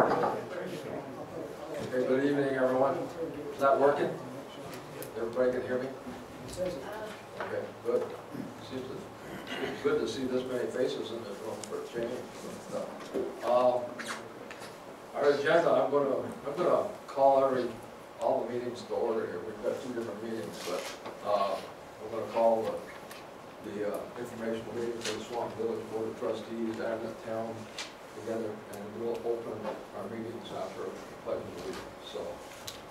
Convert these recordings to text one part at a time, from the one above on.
Okay, good evening, everyone. Is that working? Everybody can hear me? Okay, good. Seems to- It's good to see this many faces in this room for a change. Uh, Our agenda, I'm gonna, I'm gonna call every, all the meetings to order here. We've got two different meetings, but uh, I'm gonna call the, the uh, informational meeting for the Swan Village Board of Trustees and the town together, and we'll open our meetings after a pledge of allegiance. So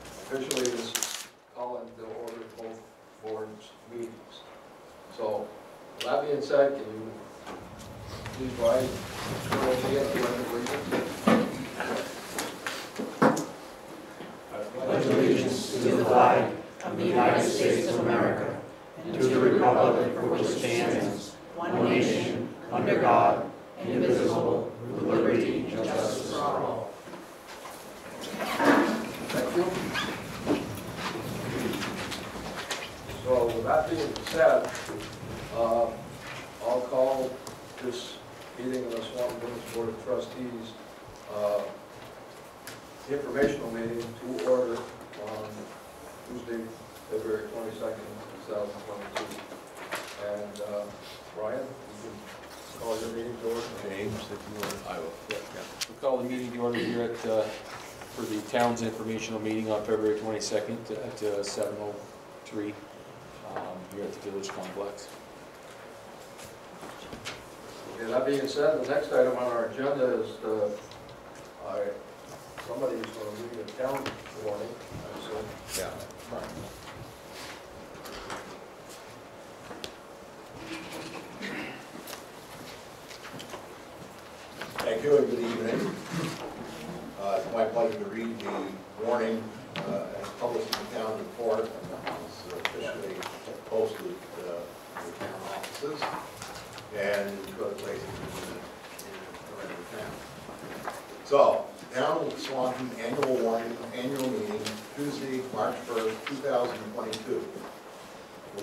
officially, this is calling to order both boards' meetings. So, that being said, can you please rise for me and the pledge of allegiance to the flag of the United States of America and to the republic for which it stands, one nation, under God, indivisible, with liberty and justice for all. Thank you. So with that being said, uh, I'll call this meeting of the Swan Village Board of Trustees, uh, informational meeting to order on Tuesday, February twenty-second, two thousand twenty-two. And uh, Brian, you can call your meeting to order. James, if you want. I will. We'll call the meeting to order here at, uh, for the town's informational meeting on February 22nd at uh, 7:03 um, here at the Village Complex. Okay, that being said, the next item on our agenda is the, I, somebody's gonna read the town warning, I assume. Yeah. Thank you and good evening. Uh, It's my pleasure to read the warning uh, as published in the town report and it's officially posted uh, in the town offices and in other places in the- around the town. So, Town of Swanton Annual Warning, Annual Meeting, Tuesday, March 1st, 2022.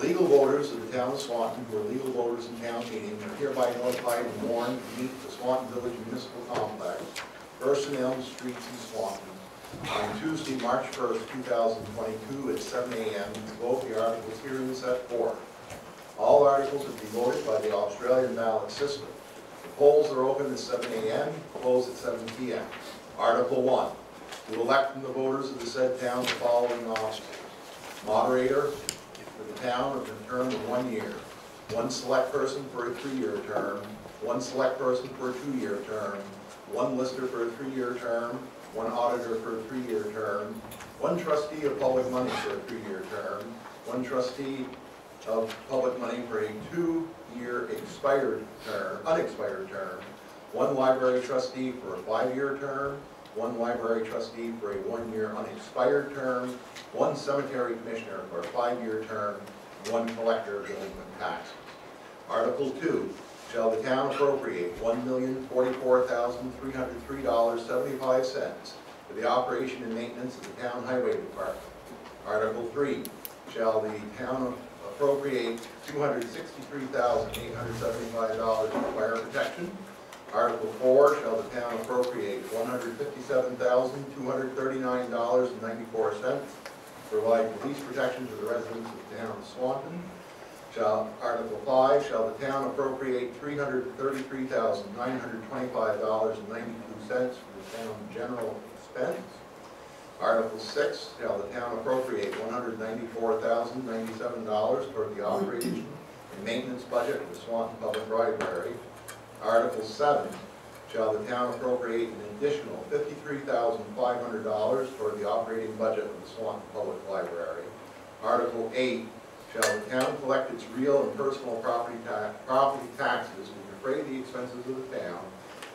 Legal voters of the town of Swanton, who are legal voters in town meeting, are hereby notified and warned to meet the Swanton Village Municipal Complex, and Elm Streets in Swanton, on Tuesday, March 1st, 2022, at 7 a.m. to vote the articles herein set forth. All articles to be voted by the Australian ballot system. The polls are open at 7 a.m., close at 7 p.m. Article 1, to elect from the voters of the said town the following officers. Moderator, for the town of a term of one year. One select person for a three-year term, one select person for a two-year term, one lister for a three-year term, one auditor for a three-year term, one trustee of public money for a three-year term, one trustee of public money for a two-year expired term, unexpired term, one library trustee for a five-year term, one library trustee for a one-year unexpired term, one cemetery commissioner for a five-year term, one collector of delinquent taxes. Article two, shall the town appropriate one million forty-four thousand three hundred three dollars seventy-five cents for the operation and maintenance of the town highway department. Article three, shall the town appropriate two hundred sixty-three thousand eight hundred seventy-five dollars for fire protection. Article four, shall the town appropriate one hundred fifty-seven thousand, two hundred thirty-nine dollars and ninety-four cents provide police protection to the residents of the town of Swanton. Shall, Article five, shall the town appropriate three hundred thirty-three thousand, nine hundred twenty-five dollars and ninety-two cents for the town general expense. Article six, shall the town appropriate one hundred ninety-four thousand, ninety-seven dollars toward the operation and maintenance budget of the Swanton Public Library. Article seven, shall the town appropriate an additional fifty-three thousand five hundred dollars toward the operating budget of the Swanton Public Library. Article eight, shall the town collect its real and personal property ta, property taxes and defray the expenses of the town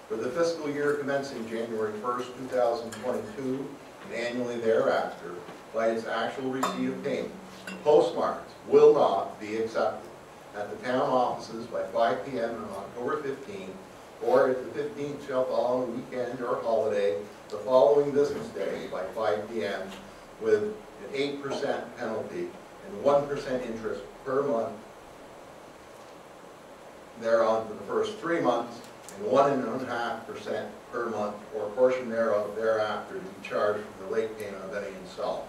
for the fiscal year commencing January first, two thousand twenty-two, and annually thereafter, by its actual receipt of payment. Postmarks will not be accepted at the town offices by 5 p.m. on October 15, or if the 15th shall fall on a weekend or holiday, the following business day by 5 p.m. with an 8% penalty and 1% interest per month thereon for the first three months, and one and a half percent per month or portion thereof thereafter to be charged for the late payment of any installment.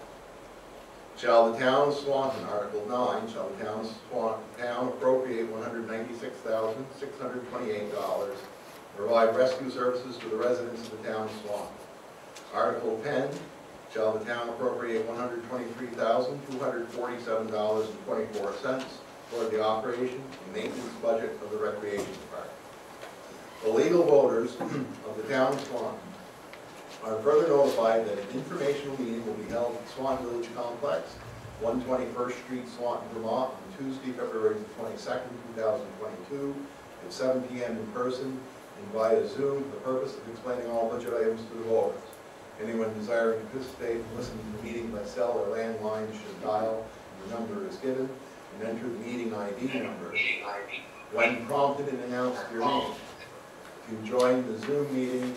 Shall the town of Swanton, Article nine, shall the town of Swan, town appropriate one hundred ninety-six thousand, six hundred twenty-eight dollars, provide rescue services to the residents of the town of Swanton. Article ten, shall the town appropriate one hundred twenty-three thousand, two hundred forty-seven dollars and twenty-four cents toward the operation and maintenance budget of the recreation department. The legal voters of the town of Swanton are further notified that an informational meeting will be held at Swan Village Complex, 121st Street, Swanton, Vermont, on Tuesday, February 22nd, 2022, at 7 PM in person and via Zoom for the purpose of explaining all budget items to the voters. Anyone desiring to participate and listen to the meeting by cell or landline should dial, the number is given, and enter the meeting ID number. When prompted and announced your name. To join the Zoom meeting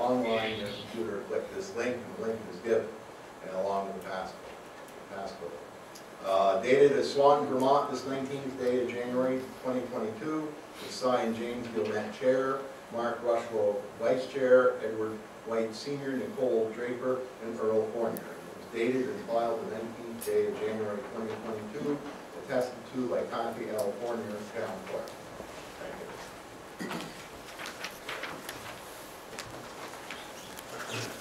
online, your computer, click this link, and the link is given, and along with the passcode. Uh, Dated at Swanton, Vermont, this 19th day of January 2022, is signed James Gilmet Chair, Mark Rushwell Vice Chair, Edward White Senior, Nicole Draper, and Earl Fournier. It was dated and filed the 19th day of January 2022, attested to by Connie L. Fournier, Town Clerk. Thank you. Thank you.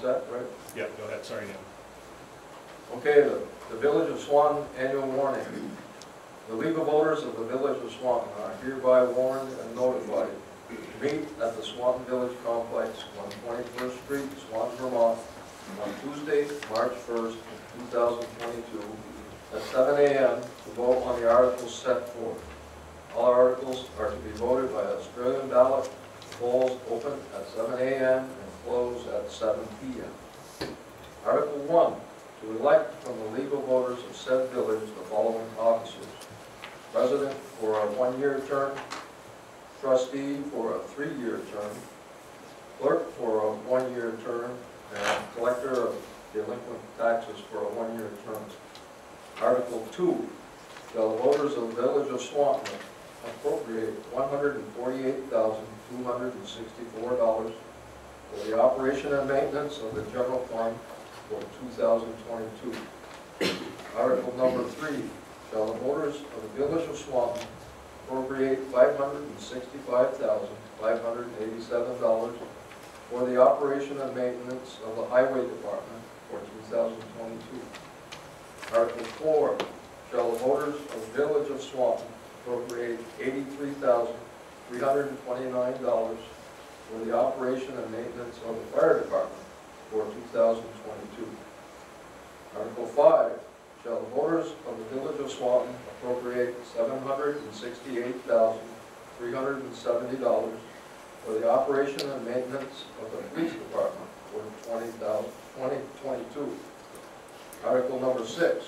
Set, right? Yeah, go ahead, sorry, Neil. Okay, the, the Village of Swan annual warning. The legal voters of the Village of Swan are hereby warned and notified to meet at the Swan Village Complex, one twenty-first Street, Swan, Vermont, on Tuesday, March first, two thousand twenty-two, at seven AM to vote on the articles set forth. All articles are to be voted by Australian ballot, polls open at seven AM and close at 7 p.m. Article 1, to elect from the legal voters of said village the following officers. President for a one-year term, trustee for a three-year term, clerk for a one-year term, and collector of delinquent taxes for a one-year term. Article 2, the voters of the village of Swanton appropriate $148,264 for the operation and maintenance of the general fund for 2022. Article number three, shall the voters of the village of Swanton appropriate $565,587 for the operation and maintenance of the highway department for 2022. Article four, shall the voters of the village of Swanton appropriate $83,329 for the operation and maintenance of the fire department for 2022. Article 5, shall the voters of the village of Swanton appropriate $768,370 for the operation and maintenance of the police department for 2022. Article number 6,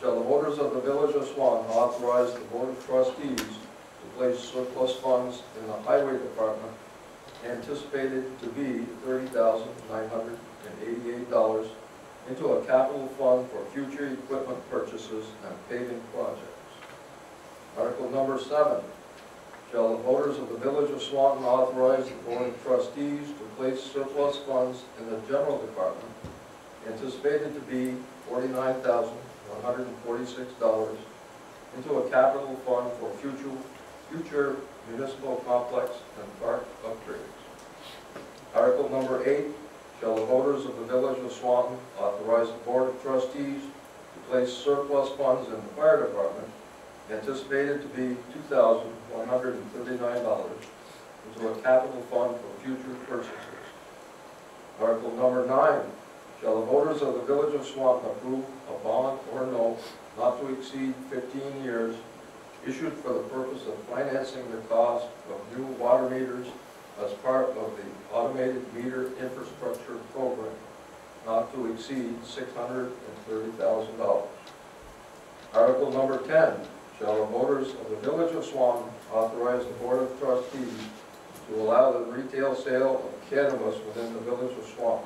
shall the voters of the village of Swanton authorize the board of trustees to place surplus funds in the highway department anticipated to be thirty thousand nine hundred and eighty-eight dollars into a capital fund for future equipment purchases and paving projects. Article number seven, shall the voters of the village of Swanton authorize the board of trustees to place surplus funds in the general department anticipated to be forty-nine thousand one hundred and forty-six dollars into a capital fund for future, future municipal complex and park upgrades. Article number eight, shall the voters of the village of Swanton authorize the board of trustees to place surplus funds in the fire department anticipated to be two thousand one hundred and thirty-nine dollars into a capital fund for future purchases. Article number nine, shall the voters of the village of Swanton approve a bond or note not to exceed fifteen years issued for the purpose of financing the cost of new water meters as part of the automated meter infrastructure program, not to exceed six hundred and thirty thousand dollars. Article number ten, shall the voters of the village of Swanton authorize the board of trustees to allow the retail sale of cannabis within the village of Swan?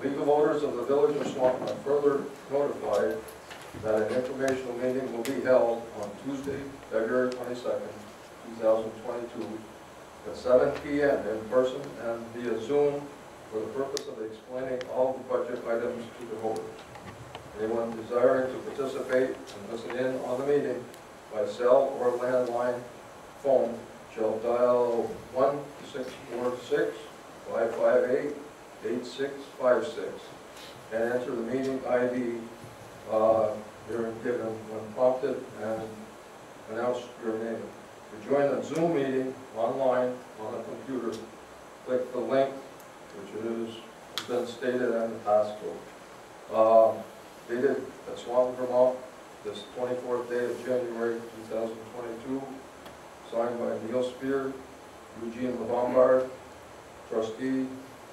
The of Voters of the village of Swan are further notified that an informational meeting will be held on Tuesday, February twenty-second, two thousand twenty-two, at seven P M in person and via Zoom for the purpose of explaining all the budget items to the voters. Anyone desiring to participate and listen in on the meeting by cell or landline phone shall dial one six four six five five eight eight six five six and enter the meeting ID uh, you're given when prompted and announce your name. Join the Zoom meeting online on a computer, click the link, which is, been stated and the passcode. Um, Dated at Swanton, Vermont, this twenty-fourth day of January, two thousand twenty-two, signed by Neil Spear, Eugene LeBombard, trustee,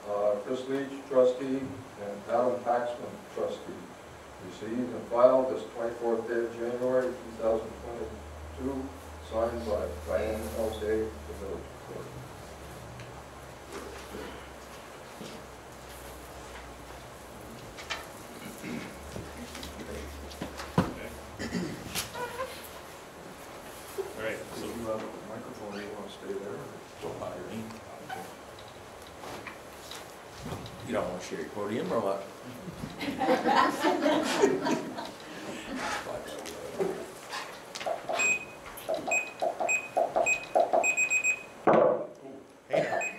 uh, Chris Leach, trustee, and Adam Paxman, trustee. Received and filed this twenty-fourth day of January, two thousand twenty-two, signed by Diane Elsay, the village clerk. All right, so you have a microphone, you want to stay there? Don't bother me. You don't want to share your podium or what?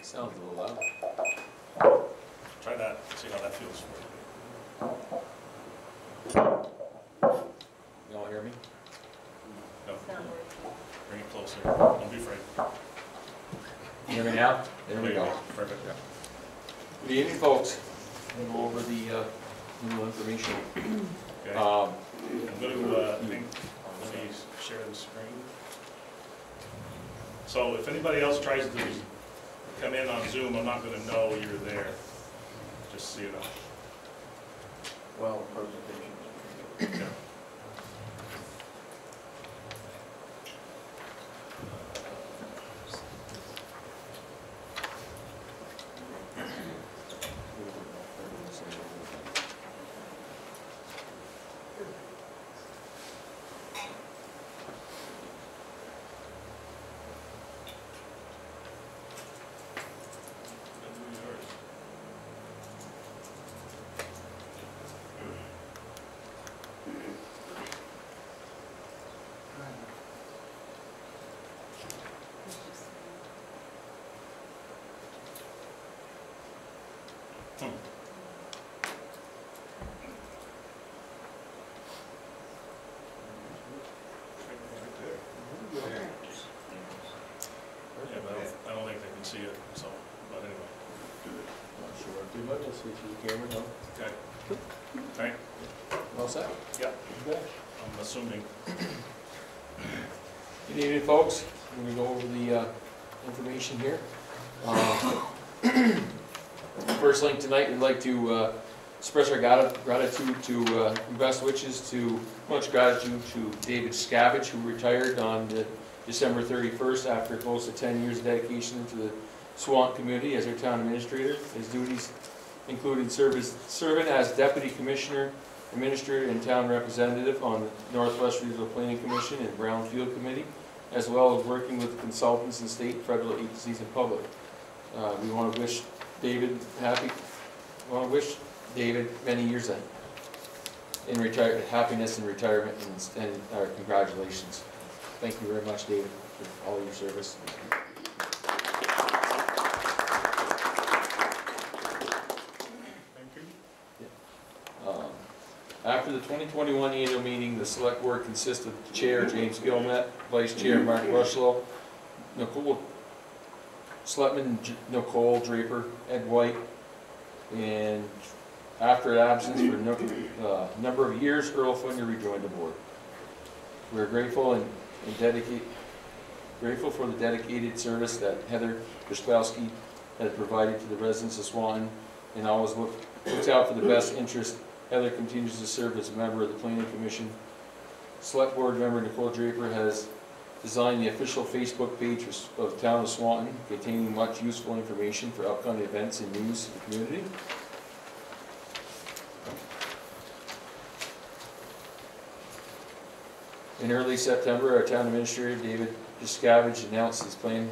Sounds a little loud. try that, see how that feels for You all hear me? you. No, bring it closer, don't be afraid. You hear me now? There we go. Perfect. Good evening, go over the, uh, new information. Okay, Um, I'm gonna, uh, think, let me share the screen. So if anybody else tries to come in on Zoom, I'm not gonna know you're there, just so you know. Well, presentation. Yeah. Yeah, but I don't, I don't think they can see it, so, but anyway, Not sure too much, I'll see through the camera, no? okay. All right, All set? Yeah. Okay. I'm assuming, Good evening, folks. We're gonna go over the, uh, information here. Uh, First link tonight, we'd like to, uh, express our grati- gratitude to, uh, best wishes to, much gratitude to David Jescavage, who retired on the December thirty-first after close to ten years of dedication to the Swan community as our town administrator. His duties included service, serving as deputy commissioner, administrator, and town representative on the Northwest Regional Planning Commission and Brownfield Committee, as well as working with consultants and state federal agencies and public. Uh, we want to wish David happy, want to wish David many years in, in retire, happiness in retirement and, and, uh, congratulations. Thank you very much, David. for all your service. Thank you. Um, After the 2021 annual meeting, the select board consists of Chair James Gilmet, Vice Chair Mark Rushlow, Nicole, Selectman Nicole Draper, Ed White, and after an absence for a uh, number of years, Earl Fournier rejoined the board. We are grateful and and dedicate, grateful for the dedicated service that Heather Biskowski has provided to the residents of Swanton and always look, looks out for the best interest Heather continues to serve as a member of the planning commission. Select board member Nicole Draper has designed the official Facebook page of town of Swanton containing much useful information for upcoming events and news in the community. In early September, our town administrator, David Jescavage, announced his plan,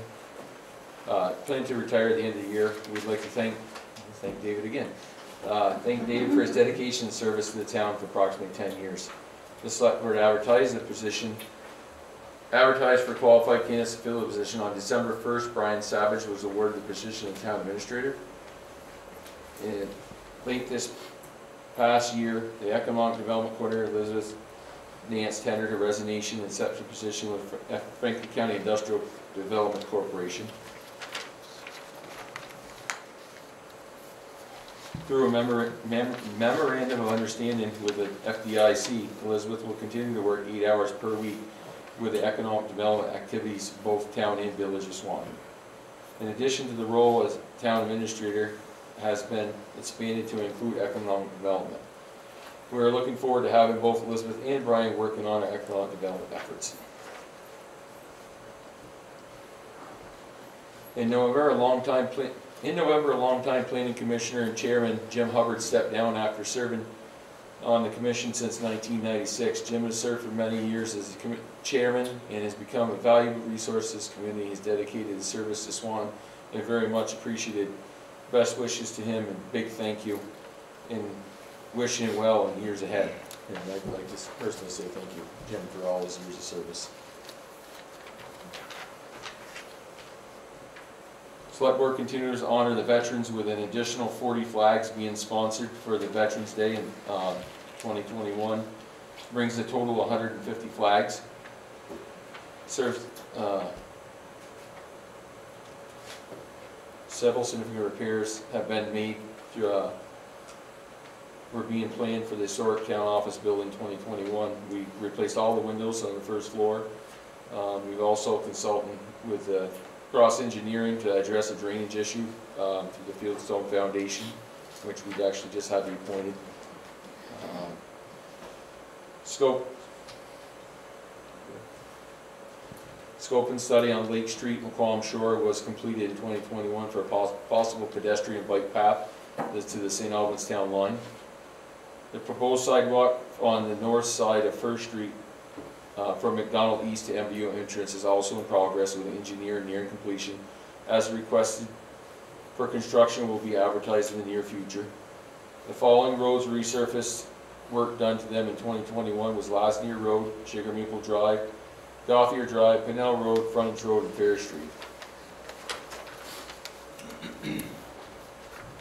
uh, plan to retire at the end of the year. We'd like to thank, thank David again. Uh, Thank David for his dedication and service to the town for approximately 10 years. The select board advertised the position, advertised for qualified candidates to fill the position on December 1st. Brian Savage was awarded the position of town administrator. And late this past year, the economic development coordinator Elizabeth Nance tendered her resignation and accepted a position with Franklin County Industrial Development Corporation. Through a memor- mem- memorandum of understanding with the FCIDC, Elizabeth will continue to work eight hours per week with the economic development activities both town and village of Swanton. In addition to the role as town administrator has been expanded to include economic development. We are looking forward to having both Elizabeth and Brian working on our economic development efforts. In November, a longtime, in November, a longtime planning commissioner and chairman, Jim Hubbard, stepped down after serving on the commission since 1996. Jim has served for many years as the chairman and has become a valuable resource to this community. He's dedicated his service to Swan and very much appreciated. Best wishes to him and big thank you and wish him well in years ahead. And I'd like to personally say thank you, Jim, for all his years of service. Select Board continues to honor the veterans with an additional 40 flags being sponsored for the Veterans Day in uh, 2021. Brings the total to 150 flags. Serves, uh, several significant repairs have been made to, uh, were being planned for the historic town office building 2021. We replaced all the windows on the first floor. Um, We've also consulted with uh, Cross Engineering to address a drainage issue um, through the Fieldstone Foundation, which we've actually just had reappointed. Um, Scope. Scope and study on Lake Street, Maquam Shore was completed in 2021 for a pos- possible pedestrian bike path to the St. Albans Town line. The proposed sidewalk on the north side of First Street uh, from McDonald East to MVU entrance is also in progress with the engineer nearing completion. As requested for construction will be advertised in the near future. The following roads resurfaced, work done to them in 2021 was Lasnier Road, Sugar Maple Drive, Gothier Drive, Pinnell Road, Frontage Road, and Fair Street.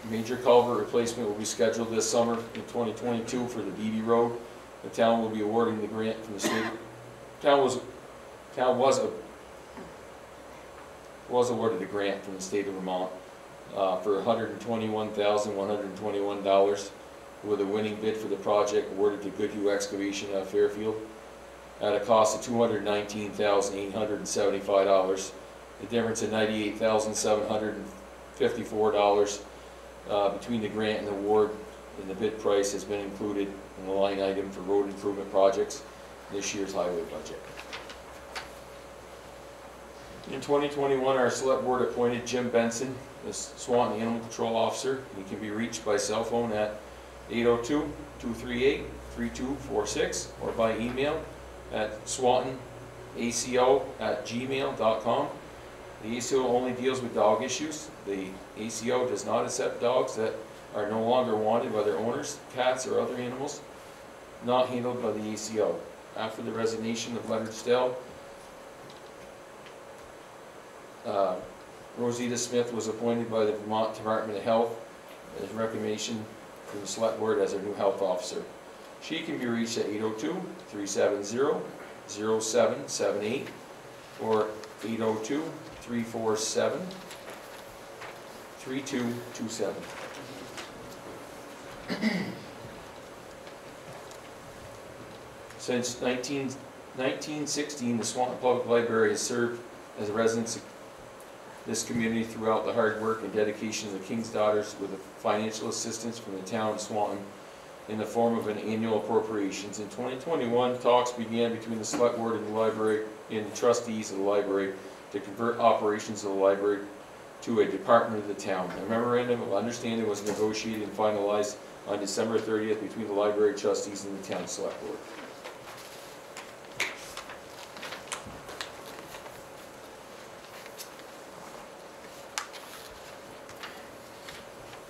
Major culvert replacement will be scheduled this summer in 2022 for the Beebe Road. The town will be awarding the grant from the state. Town was, town was a, was awarded a grant from the state of Vermont uh, for $121,121 with a winning bid for the project awarded to Goodhue Excavation of Fairfield at a cost of $219,875. The difference of $98,754 uh, between the grant and the award and the bid price has been included in the line item for road improvement projects this year's highway budget. In 2021, our select board appointed Jim Benson as Swanton Animal Control Officer. He can be reached by cell phone at 802-238-3246 or by email at swantonaco@gmail.com. The ACO only deals with dog issues. The ACO does not accept dogs that are no longer wanted by their owners, cats or other animals, not handled by the ACO after the resignation of Leonard Stell. uh, Rosita Smith was appointed by the Vermont Department of Health as a recommendation from the select board as our new health officer. She can be reached at 802-370-0778 or 802-347-3227. Since 19 1916, the Swanton Public Library has served as a residence of this community throughout the hard work and dedication of the King's Daughters with financial assistance from the town of Swanton in the form of an annual appropriations. In 2021, talks began between the select board and the library and the trustees of the library to convert operations of the library to a department of the town. A memorandum of understanding was negotiated and finalized on December 30th between the library trustees and the town select board.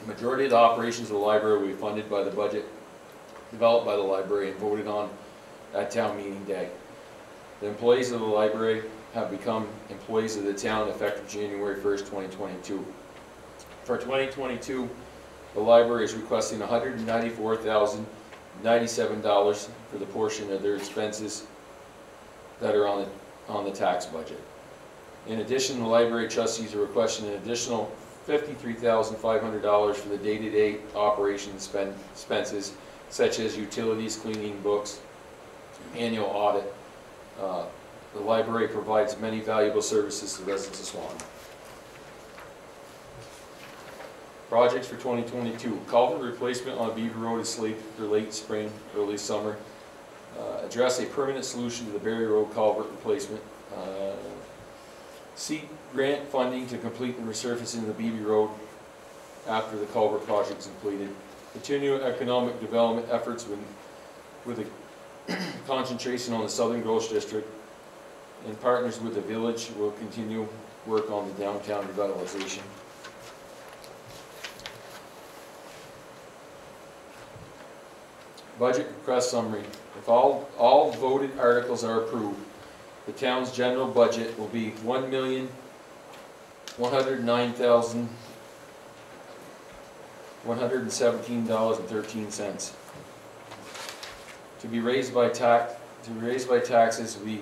The majority of the operations of the library will be funded by the budget developed by the library and voted on at town meeting day. The employees of the library have become employees of the town effective January 1st, 2022. For 2022, the library is requesting $194,097 for the portion of their expenses that are on the, on the tax budget. In addition, the library trustees are requesting an additional $53,500 for the day-to-day operation spend, expenses such as utilities, cleaning, books, annual audit. Uh, The library provides many valuable services to residents of Swan. Projects for 2022, culvert replacement on Beaver Road is slated for late spring, early summer. Uh, Address a permanent solution to the Berry Road culvert replacement. Uh, Seek grant funding to complete the resurfacing of the Beebe Road after the culvert project is completed. Continue economic development efforts with, with a concentration on the Southern Gulch District in partners with the village, will continue work on the downtown revitalization. Budget request summary. If all, all voted articles are approved, the town's general budget will be one million, one hundred nine thousand, one hundred and seventeen dollars and thirteen cents. To be raised by tax, to be raised by taxes, we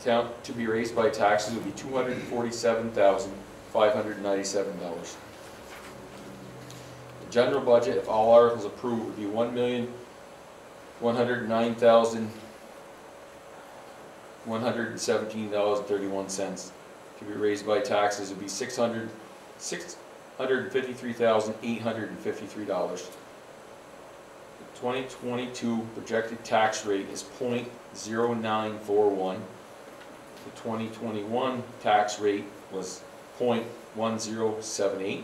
account to be raised by taxes would be $247,597. The general budget, if all articles approved, would be $1,109,117.31. To be raised by taxes would be six hundred six hundred fifty-three thousand eight hundred fifty-three dollars. The 2022 projected tax rate is 0.0941 the twenty twenty-one tax rate was 0.1078.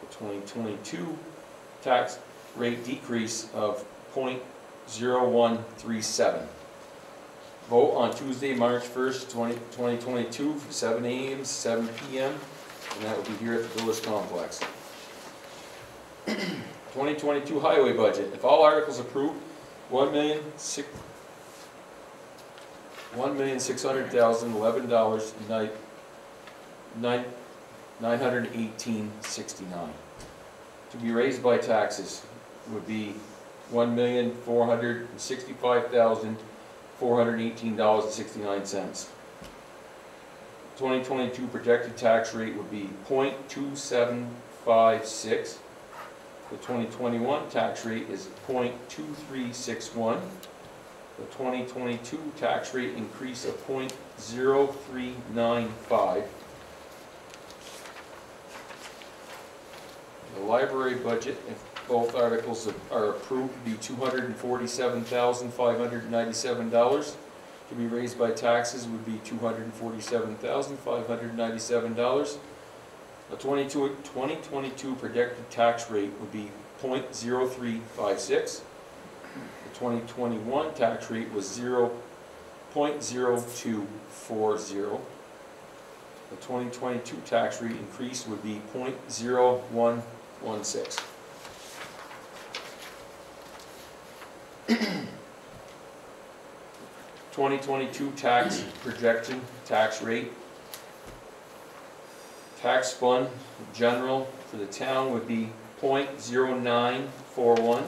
The 2022 tax rate decrease of .0137. Vote on Tuesday, March 1st, 20 2022, from 7 a.m. to 7 p.m., and that will be here at the Village Complex. 2022 highway budget, if all articles approved, one million six, one million six hundred thousand eleven dollars nine nine nine hundred eighteen sixty nine. To be raised by taxes would be one million four hundred sixty five thousand four hundred eighteen dollars and sixty nine cents. 2022 projected tax rate would be 0.2756. The 2021 tax rate is 0.2361. The twenty twenty-two tax rate increase of 0.0395. The library budget, if both articles are approved, would be two hundred and forty-seven thousand, five hundred and ninety-seven dollars. to be raised by taxes would be two hundred and forty-seven thousand, five hundred and ninety-seven dollars. The 22 2022 projected tax rate would be 0.0356. The twenty twenty-one tax rate was zero point zero two four zero. The twenty twenty-two tax rate increase would be 0.0116. Twenty twenty-two tax projection, tax rate. Tax fund, general for the town would be 0.0941.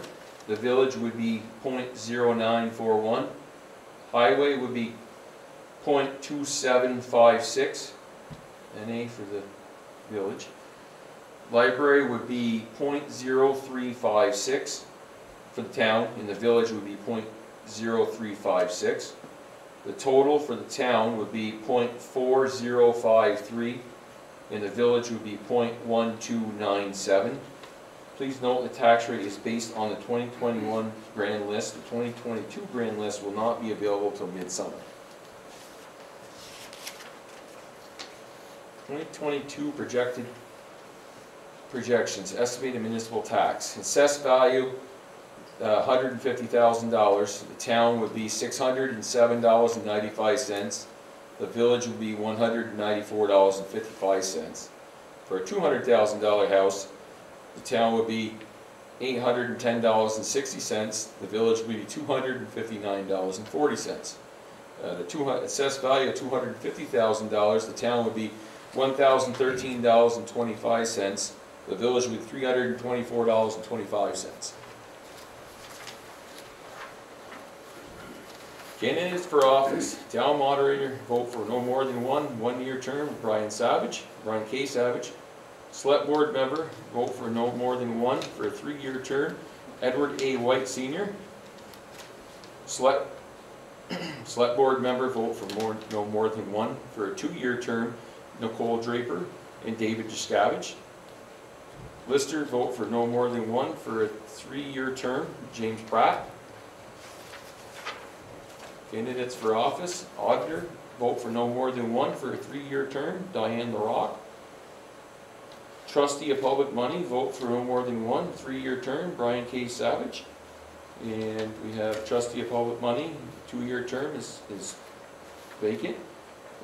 The village would be 0.0941. Highway would be 0.2756. NA for the village. Library would be 0.0356 for the town, and the village would be 0.0356. The total for the town would be 0.4053, and the village would be 0.1297. Please note the tax rate is based on the 2021 grand list. The 2022 grand list will not be available till midsummer. 2022 projected projections, estimated municipal tax. Assessed value, uh, $150,000. The town would be $607.95. The village would be $194.55. For a $200,000 house, the town would be $810.60. The village would be $259.40. Uh, The assessed value of $250,000, the town would be $1,013.25. The village would be $324.25. Candidates for office, town moderator, vote for no more than one, one-year term, Brian Savage, Brian K. Savage. Select board member, vote for no more than one for a three-year term, Edward A. White Senior. Select, select board member, vote for more, no more than one for a two-year term, Nicole Draper and David Jescavage. Lister, vote for no more than one for a three-year term, James Pratt. Candidates for office, auditor, vote for no more than one for a three-year term, Diane LaRock. Trustee of public money, vote for no more than one, three-year term, Brian K. Savage. And we have trustee of public money, two-year term is, is vacant.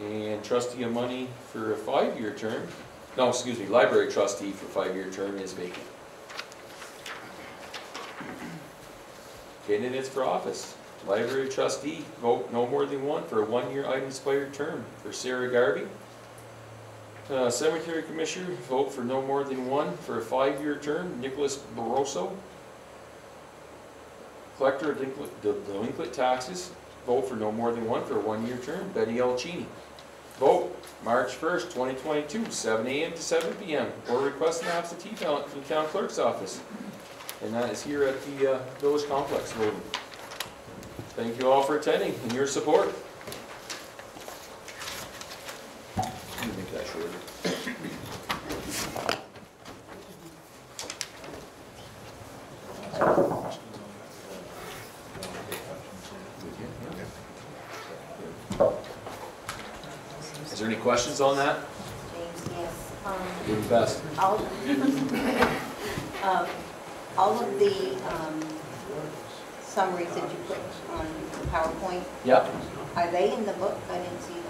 And trustee of money for a five-year term, no, excuse me, library trustee for five-year term is vacant. Candidates for office, library trustee, vote no more than one for a one-year unexpired term for Sarah Garvey. Uh, cemetery commissioner, vote for no more than one for a five-year term, Nicholas Barroso. Collector of delinquent- de- delinquent taxes, vote for no more than one for a one-year term, Betty L. Vote, March first, twenty twenty-two, seven AM to seven PM, or request an absentee ballot from the town clerk's office. And that is here at the, uh, village complex voting. Thank you all for attending and your support. Let me make that shorter. Is there any questions on that? James, yes. Um, Do the best. All, um, all of the um, summaries that you put on the PowerPoint, Yep. are they in the book? I didn't see.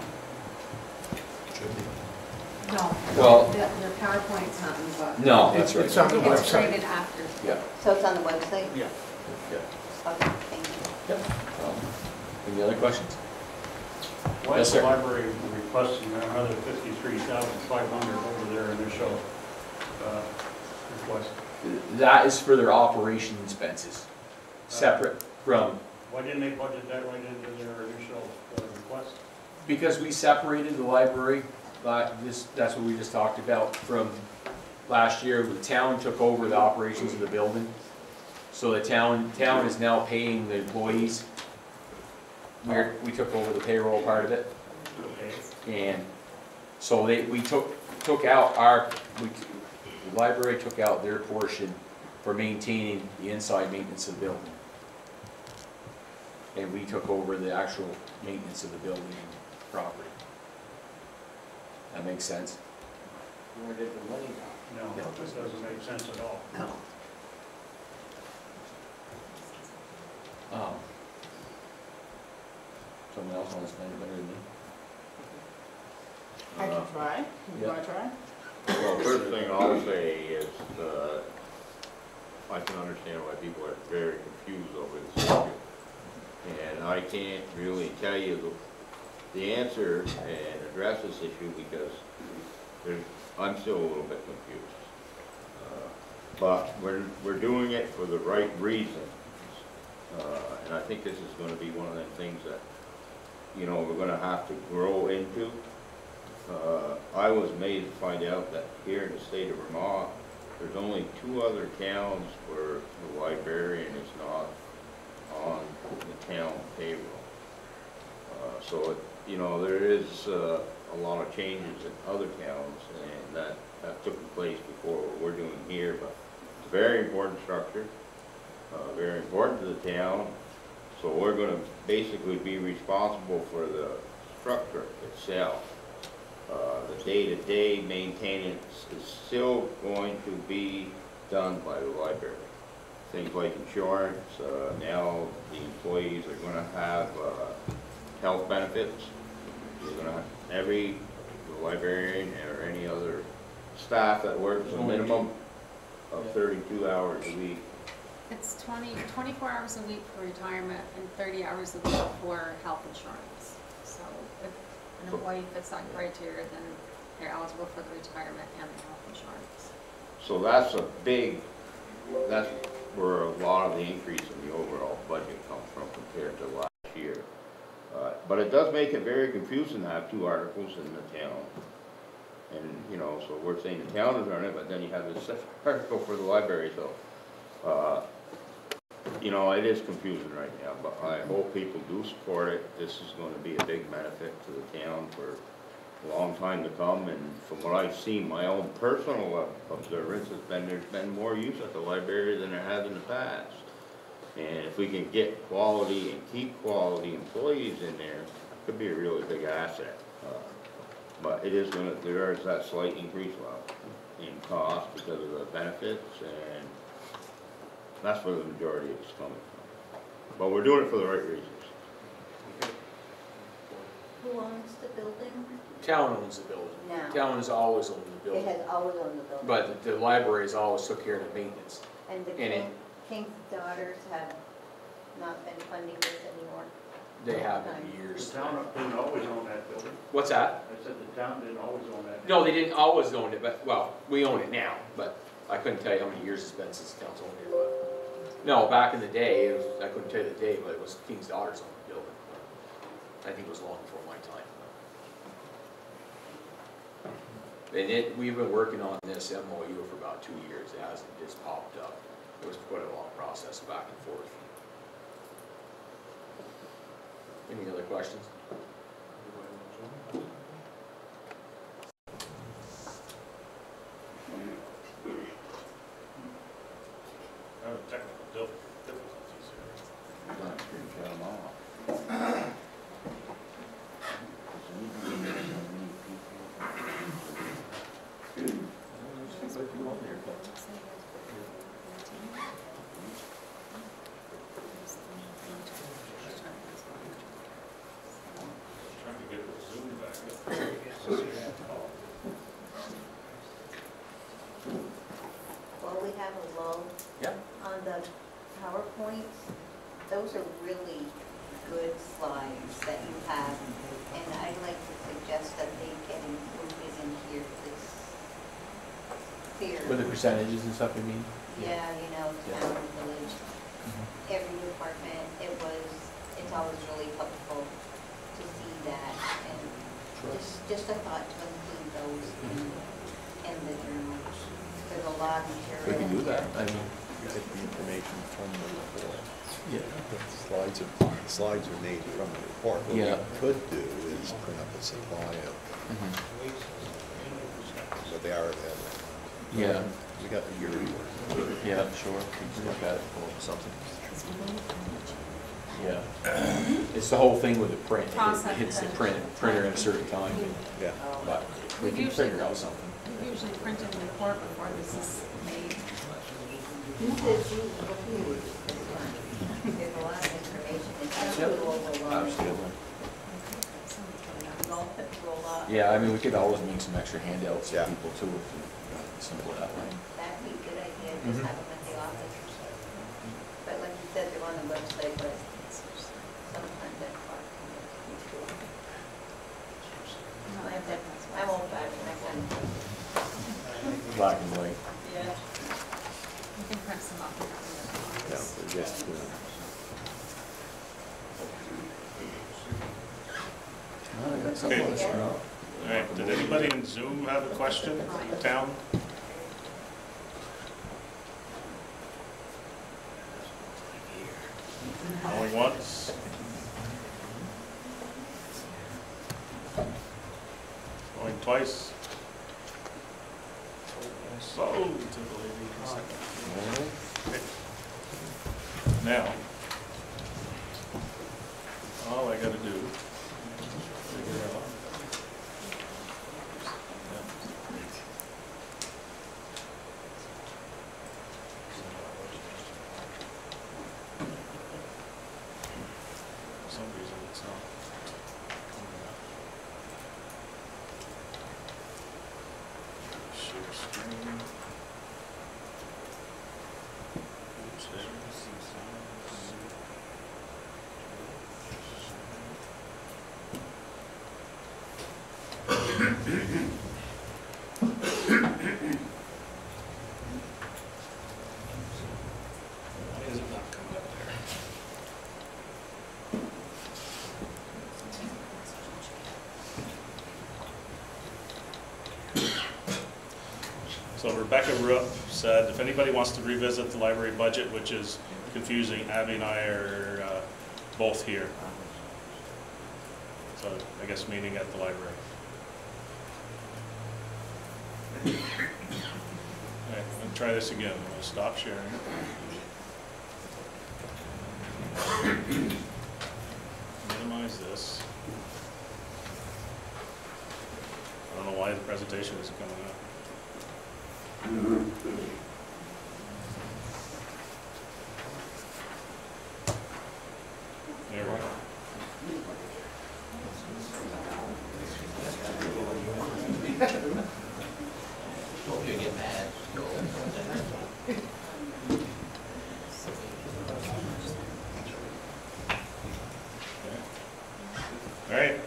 No, Well, the, the PowerPoint's not in the book. no, that's right. It's on the It's website. created after. Yeah. So it's on the website? Yeah. yeah. Okay, thank you. Um, Any other questions? Why Yes, is the sir. library requesting another fifty-three thousand five hundred over their initial, uh, request? That is for their operation expenses, separate from, Why didn't they budget that right into their initial uh, request? because we separated the library, this, that's what we just talked about from last year, the town took over the operations of the building. So the town, town is now paying the employees. We're, we took over the payroll part of it. And so they, we took, took out our, we, the library took out their portion for maintaining the inside maintenance of the building. and we took over the actual maintenance of the building property. That makes sense? Where did the money go? No, this doesn't make sense at all. No. Um, Someone else wants to explain it better than me? I can try. You Yeah. wanna try? Well, first thing I'll say is, uh, I can understand why people are very confused over this issue. And I can't really tell you the, the answer and address this issue because I'm still a little bit confused. Uh, But we're, we're doing it for the right reasons. Uh, and I think this is gonna be one of the things that, you know, we're gonna have to grow into. Uh, I was made to find out that here in the state of Vermont, there's only two other towns where the librarian is not on the town payroll. Uh, So, it- you know, there is uh, a lot of changes in other towns, and that, that took place before what we're doing here, but it's a very important structure, uh, very important to the town, so we're gonna basically be responsible for the structure itself. Uh, The day-to-day maintenance is still going to be done by the library. Things like insurance, uh, now the employees are gonna have uh, health benefits. You're gonna, every librarian or any other staff that works a minimum of thirty-two hours a week It's 20, 24 hours a week for retirement and 30 hours a week for health insurance. So if an employee fits that criteria, then they're eligible for the retirement and the health insurance. So that's a big, that's where a lot of the increase in the overall budget comes from compared to last year. But it does make it very confusing to have two articles in the town. And, you know, so we're saying the town is running it, but then you have this article for the library, so. uh, You know, it is confusing right now, but I hope people do support it. This is gonna be a big benefit to the town for a long time to come, and from what I've seen, my own personal observance has been, there's been more use at the library than there has in the past. And if we can get quality and keep quality employees in there, it could be a really big asset. Uh, But it is gonna, there is that slight increase well, in cost because of the benefits, and that's where the majority is coming from. But we're doing it for the right reasons. Who owns the building Town owns the building. now? Town has always owned the It building, has always owned the building. but the library's always took care of the maintenance. And the and it- King- King's daughters have not been funding this anymore? They have Okay. been The years. town didn't always own that building. What's that? I said the town didn't always own that. No, they didn't always own it, but, well, we own it now, but I couldn't tell you how many years it's been since the council owned it, but. No, back in the day, it was, I couldn't tell you the day, but it was King's Daughters owned the building. I think it was long before my time. And it, we've been working on this MOU for about two years, as it hasn't just popped up. It was quite a long process back and forth. Any other questions? Uh, Technical dif- difficulties here. Done, shut 'em off. Trying to get the Zoom back up. Well, we have a lull Yeah. on the PowerPoints. Those are really good slides that you have, and I'd like to suggest that they get included in here, this. With the percentages and stuff, you mean? Yeah, you know, Yeah. town, village, mm-hmm. every department, it was, it's always really helpful to see that, and just, just a thought to include those in, mm-hmm. in the journal. There's a lot of material. We can do that. I mean, Take the information from the report. Yeah. Slides are, slides are made from the report. What Yeah. we could do is print up a supply of, mm-hmm. but they are available. Yeah, We got the year report. yeah, sure, we can look at it, pull something. Yeah. It's the whole thing with the print. It hits the print. print, printer at a certain time, Yeah. but we can figure out something. We usually print it in the court before this is made. There's a lot of information, it's a little overwhelming. Absolutely. Roll, roll up. Yeah, I mean, we could always make some extra handouts to Yeah. people too, if we simple that way. That'd be a good idea, Mhm. just have them at the office. But like you said, they're on the website, but sometimes that's hard. I have that, I'm old fashioned, I can. Black and white. Yeah. You can print some up and have them in the Yeah, office. but just, uh, I got something on the screen. All right, did anybody in Zoom have a question, town? Going once? Going twice? So, to the lady in a second. Okay. Now, all I gotta do, figure out. For some reason, it's not. Share screen. Oops, there. Why is it not coming up there? So Rebecca Roop said, if anybody wants to revisit the library budget, which is confusing, Abby and I are uh, both here. So I guess meeting at the library. All right, I'm gonna try this again. I'm gonna stop sharing. Minimize this. I don't know why the presentation isn't coming up. There we go. Hope you get mad. All right.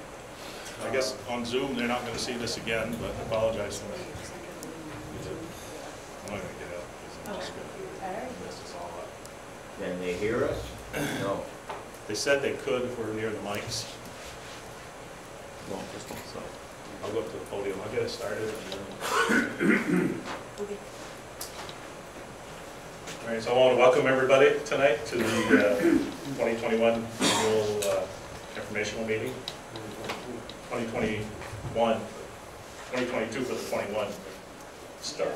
I guess on Zoom, they're not gonna see this again, but I apologize for that. I'm not gonna get out. 'cause I'm just gonna mess this all up. Can they hear us? No. They said they could if we're near the mics. Well, just one side. I'll go up to the podium, I'll get it started and then. All right, so I want to welcome everybody tonight to the uh, 2021 annual uh, informational meeting. 2021, 2022 for the 21 start.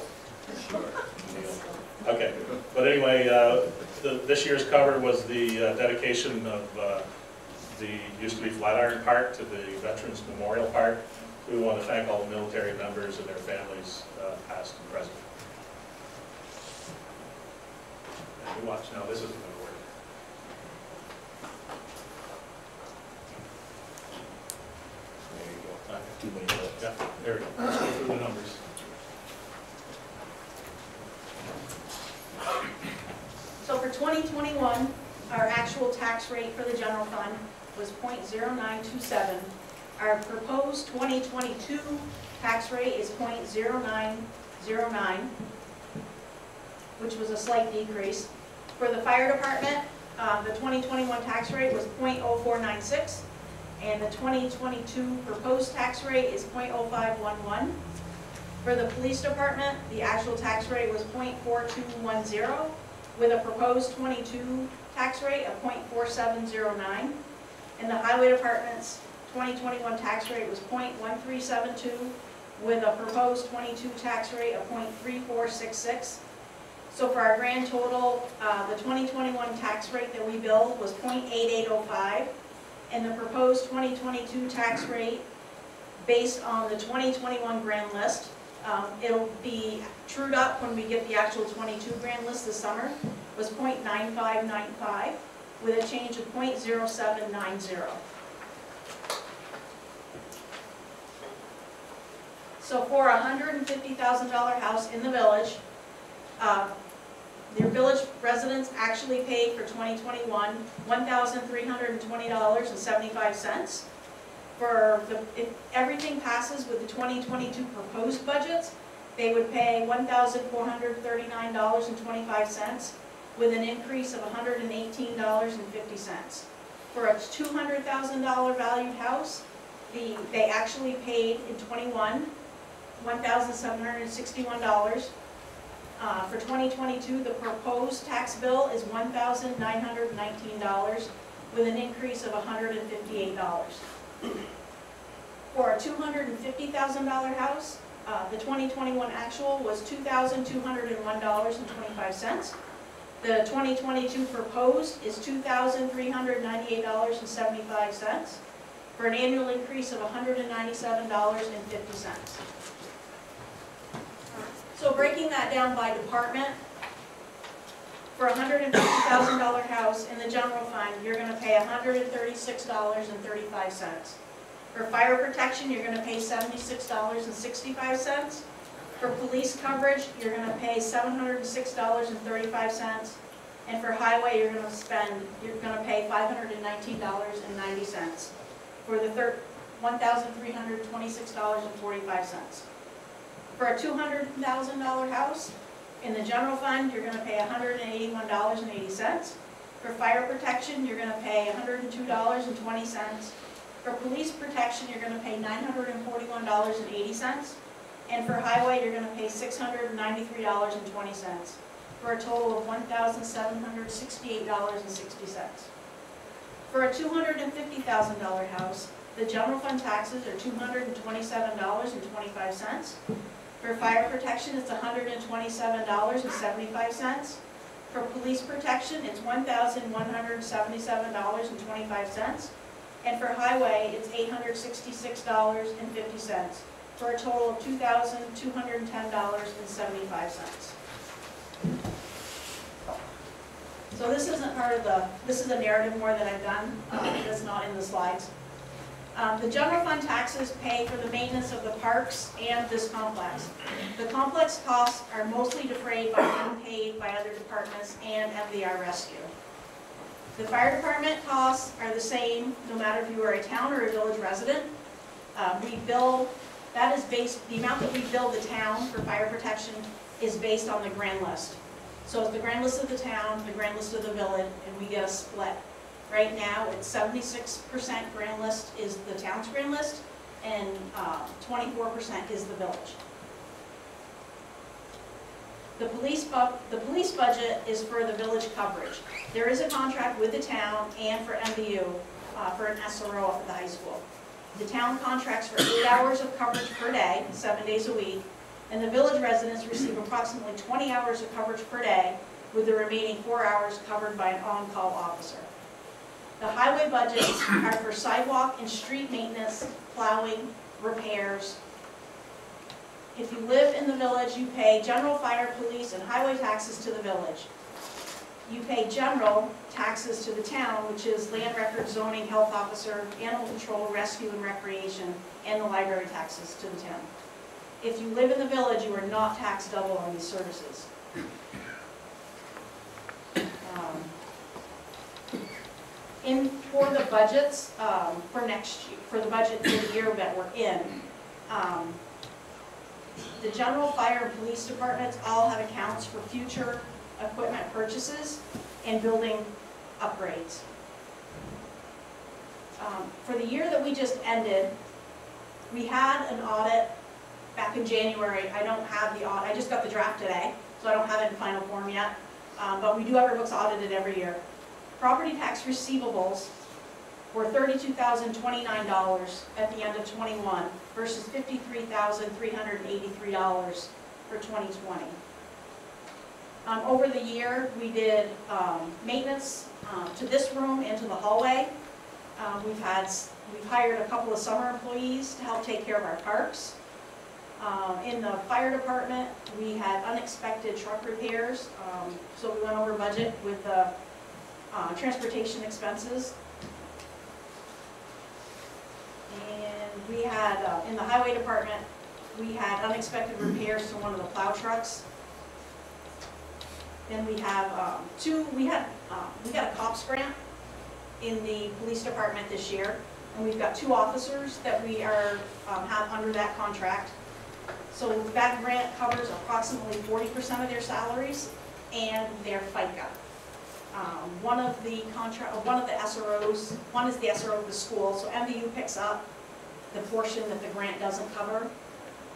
Okay, but anyway, uh, the- this year's cover was the uh, dedication of uh, the, used to be Flatiron Park to the Veterans Memorial Park. We want to thank all the military members and their families, uh, past and present. And you watch now, this isn't going to work. There you go. Uh, Too many. Yeah, there we go. Let's go through the numbers. So for 2021, our actual tax rate for the general fund was .0927. Our proposed 2022 tax rate is .0909, which was a slight decrease. For the fire department, uh, the 2021 tax rate was .0496, and the 2022 proposed tax rate is .0511. For the police department, the actual tax rate was .4210, with a proposed 22 tax rate of .4709. And the highway department's 2021 tax rate was .1372, with a proposed 22 tax rate of .3466. So for our grand total, uh, the 2021 tax rate that we billed was .8805, and the proposed 2022 tax rate, based on the 2021 grand list, um, it'll be trued up when we get the actual 22 grand list this summer, was .9595, with a change of .0790. So for a $150,000 house in the village, uh, their village residents actually paid for 2021, $1,320.75. For the, if everything passes with the 2022 proposed budgets, they would pay $1,439.25 with an increase of $118.50. For a $200,000 valued house, the, they actually paid in '21, $1,761. Uh, For 2022, the proposed tax bill is $1,919 with an increase of $158. For a $250,000 house, uh, the 2021 actual was $2,201.25. The 2022 proposed is $2,398.75 for an annual increase of $197.50. So breaking that down by department, for a $150,000 house in the general fund, you're going to pay $136.35. For fire protection, you're going to pay $76.65. For police coverage, you're going to pay $706.35. And for highway, you're going to spend, you're going to pay $519.90 for the $1,326.45 for a $200,000 house, in the general fund, you're going to pay $181.80. For fire protection, you're going to pay $102.20. For police protection, you're going to pay $941.80. And for highway, you're going to pay $693.20 for a total of $1,768.60. For a $250,000 house, the general fund taxes are $227.25. For fire protection, it's hundred and twenty-seven dollars and seventy-five cents. For police protection, it's one thousand one hundred seventy-seven dollars and for highway, it's eight hundred sixty-six dollars and fifty cents, for a total of two thousand two hundred and ten dollars and seventy-five cents. So this isn't part of the, this is a narrative more that I've done, uh, that's not in the slides. Um, The general fund taxes pay for the maintenance of the parks and this complex. The complex costs are mostly defrayed by unpaid by other departments and MVR Rescue. The fire department costs are the same, no matter if you are a town or a village resident. Uh, We bill, that is based, the amount that we bill the town for fire protection is based on the grand list. So it's the grand list of the town, the grand list of the village, and we get a split. Right now, it's seventy-six percent grand list is the town's grand list, and uh, twenty-four percent is the village. The police the police budget is for the village coverage. There is a contract with the town and for MVU, uh, for an SRO at the high school. The town contracts for eight hours of coverage per day, seven days a week, and the village residents receive approximately twenty hours of coverage per day, with the remaining four hours covered by an on-call officer. The highway budgets are for sidewalk and street maintenance, plowing, repairs. If you live in the village, you pay general fire, police, and highway taxes to the village. You pay general taxes to the town, which is land record zoning, health officer, animal control, rescue and recreation, and the library taxes to the town. If you live in the village, you are not taxed double on these services. Um, in, for the budgets, um, for next year, for the budget for the year that we're in, um, the general fire and police departments all have accounts for future equipment purchases and building upgrades. Um, for the year that we just ended, we had an audit back in January. I don't have the audit, I just got the draft today, so I don't have it in final form yet. Um, but we do have our books audited every year. Property tax receivables were thirty-two thousand twenty-nine dollars at the end of twenty-one versus fifty-three thousand three hundred and eighty-three dollars for twenty twenty. Um, over the year, we did, um, maintenance, um, to this room and to the hallway. Um, we've had, we've hired a couple of summer employees to help take care of our parks. Um, in the fire department, we had unexpected truck repairs, um, so we went over budget with the, uh, transportation expenses. And we had, uh, in the highway department, we had unexpected repairs to one of the plow trucks. Then we have, um, two, we had, um, we got a cops grant in the police department this year. And we've got two officers that we are, um, have under that contract. So that grant covers approximately forty percent of their salaries and their FICA. Um, one of the contract, uh, one of the SROs, one is the SRO of the school, so MVU picks up the portion that the grant doesn't cover.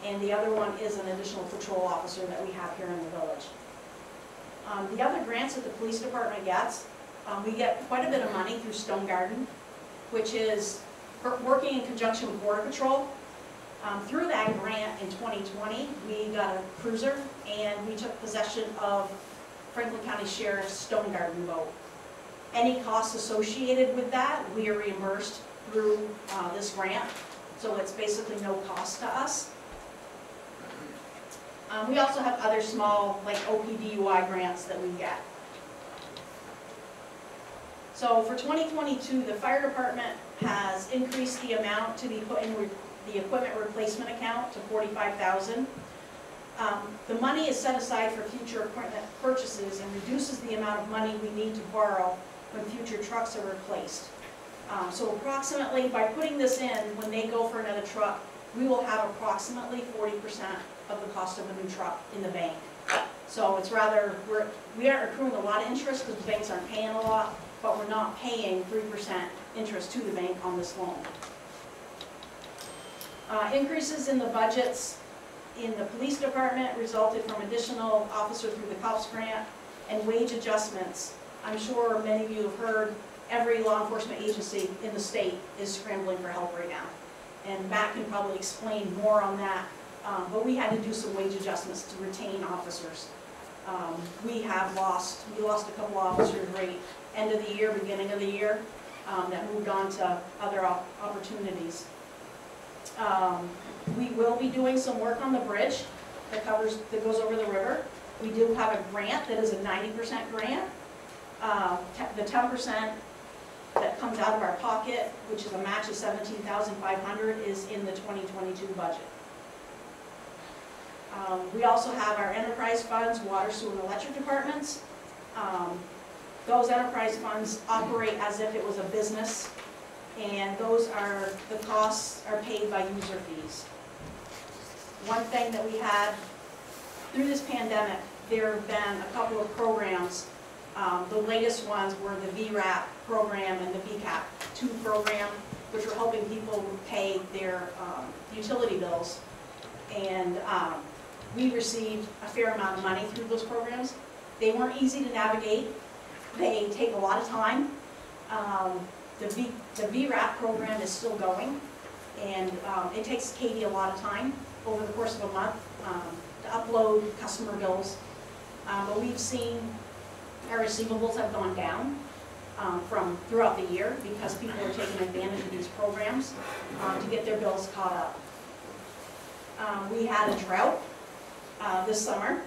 And the other one is an additional patrol officer that we have here in the village. Um, the other grants that the police department gets, um, we get quite a bit of money through Stone Garden, which is working in conjunction with Border Patrol. Um, through that grant in 2020, we got a cruiser and we took possession of Franklin County Sheriff's Stone Garden boat. Any costs associated with that, we are reimbursed through, uh, this grant, so it's basically no cost to us. Um, we also have other small, like OPDUI grants that we get. So for 2022, the fire department has increased the amount to be put in the equipment replacement account to 45,000. Um, The money is set aside for future equipment purchases and reduces the amount of money we need to borrow when future trucks are replaced. Um, So approximately, by putting this in, when they go for another truck, we will have approximately 40% of the cost of a new truck in the bank. So it's rather, we're, we aren't accruing a lot of interest because the banks aren't paying a lot, but we're not paying 3% interest to the bank on this loan. Uh, Increases in the budgets in the police department resulted from additional officer through the cops grant and wage adjustments. I'm sure many of you have heard, every law enforcement agency in the state is scrambling for help right now. And Matt can probably explain more on that, um, but we had to do some wage adjustments to retain officers. Um, We have lost, we lost a couple officers right end of the year, beginning of the year, um, that moved on to other op- opportunities. Um, We will be doing some work on the bridge that covers, that goes over the river. We do have a grant that is a ninety percent grant. Uh, The ten percent that comes out of our pocket, which is a match of seventeen thousand five hundred, is in the twenty twenty-two budget. Um, We also have our enterprise funds, water, sewer, and electric departments. Um, Those enterprise funds operate as if it was a business, and those are, the costs are paid by user fees. One thing that we had, through this pandemic, there have been a couple of programs. Um, The latest ones were the VRAP program and the VCAP 2 program, which were helping people pay their um, utility bills. And um, we received a fair amount of money through those programs. They weren't easy to navigate. They take a lot of time. Um, The V, the VRAP program is still going, and um, it takes Katie a lot of time over the course of a month um, to upload customer bills. Um, But we've seen our receivables have gone down um, from throughout the year because people are taking advantage of these programs um, to get their bills caught up. Um, We had a drought uh, this summer,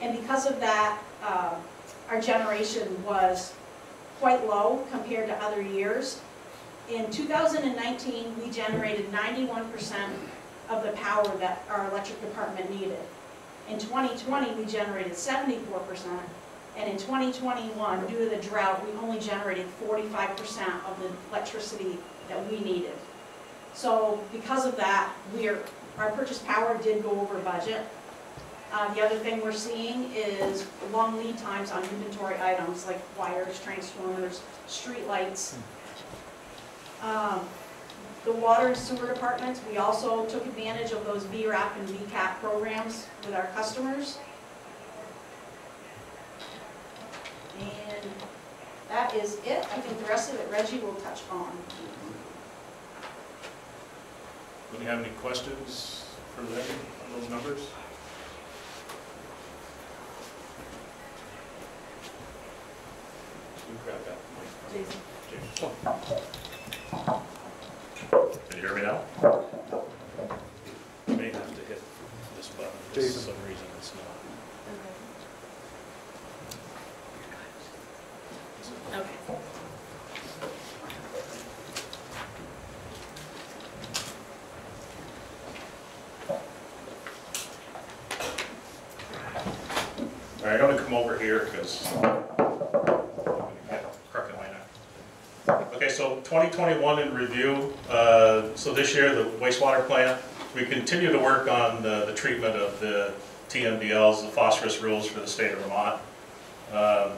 and because of that, uh, our generation was quite low compared to other years. In 2019, we generated 91% of the power that our electric department needed. In 2020, we generated 74%, and in 2021, due to the drought, we only generated 45% of the electricity that we needed. So because of that, our purchase power did go over budget. Uh, The other thing we're seeing is long lead times on inventory items like wires, transformers, streetlights. Um, The water and sewer departments, we also took advantage of those VRAP and VCAP programs with our customers. And that is it. I think the rest of it Reggie will touch on. Do you have any questions for them on those numbers? Okay. 2021 in review. Uh, So this year, the wastewater plant, we continue to work on the the treatment of the TMDLs, the phosphorus rules for the state of Vermont. Um,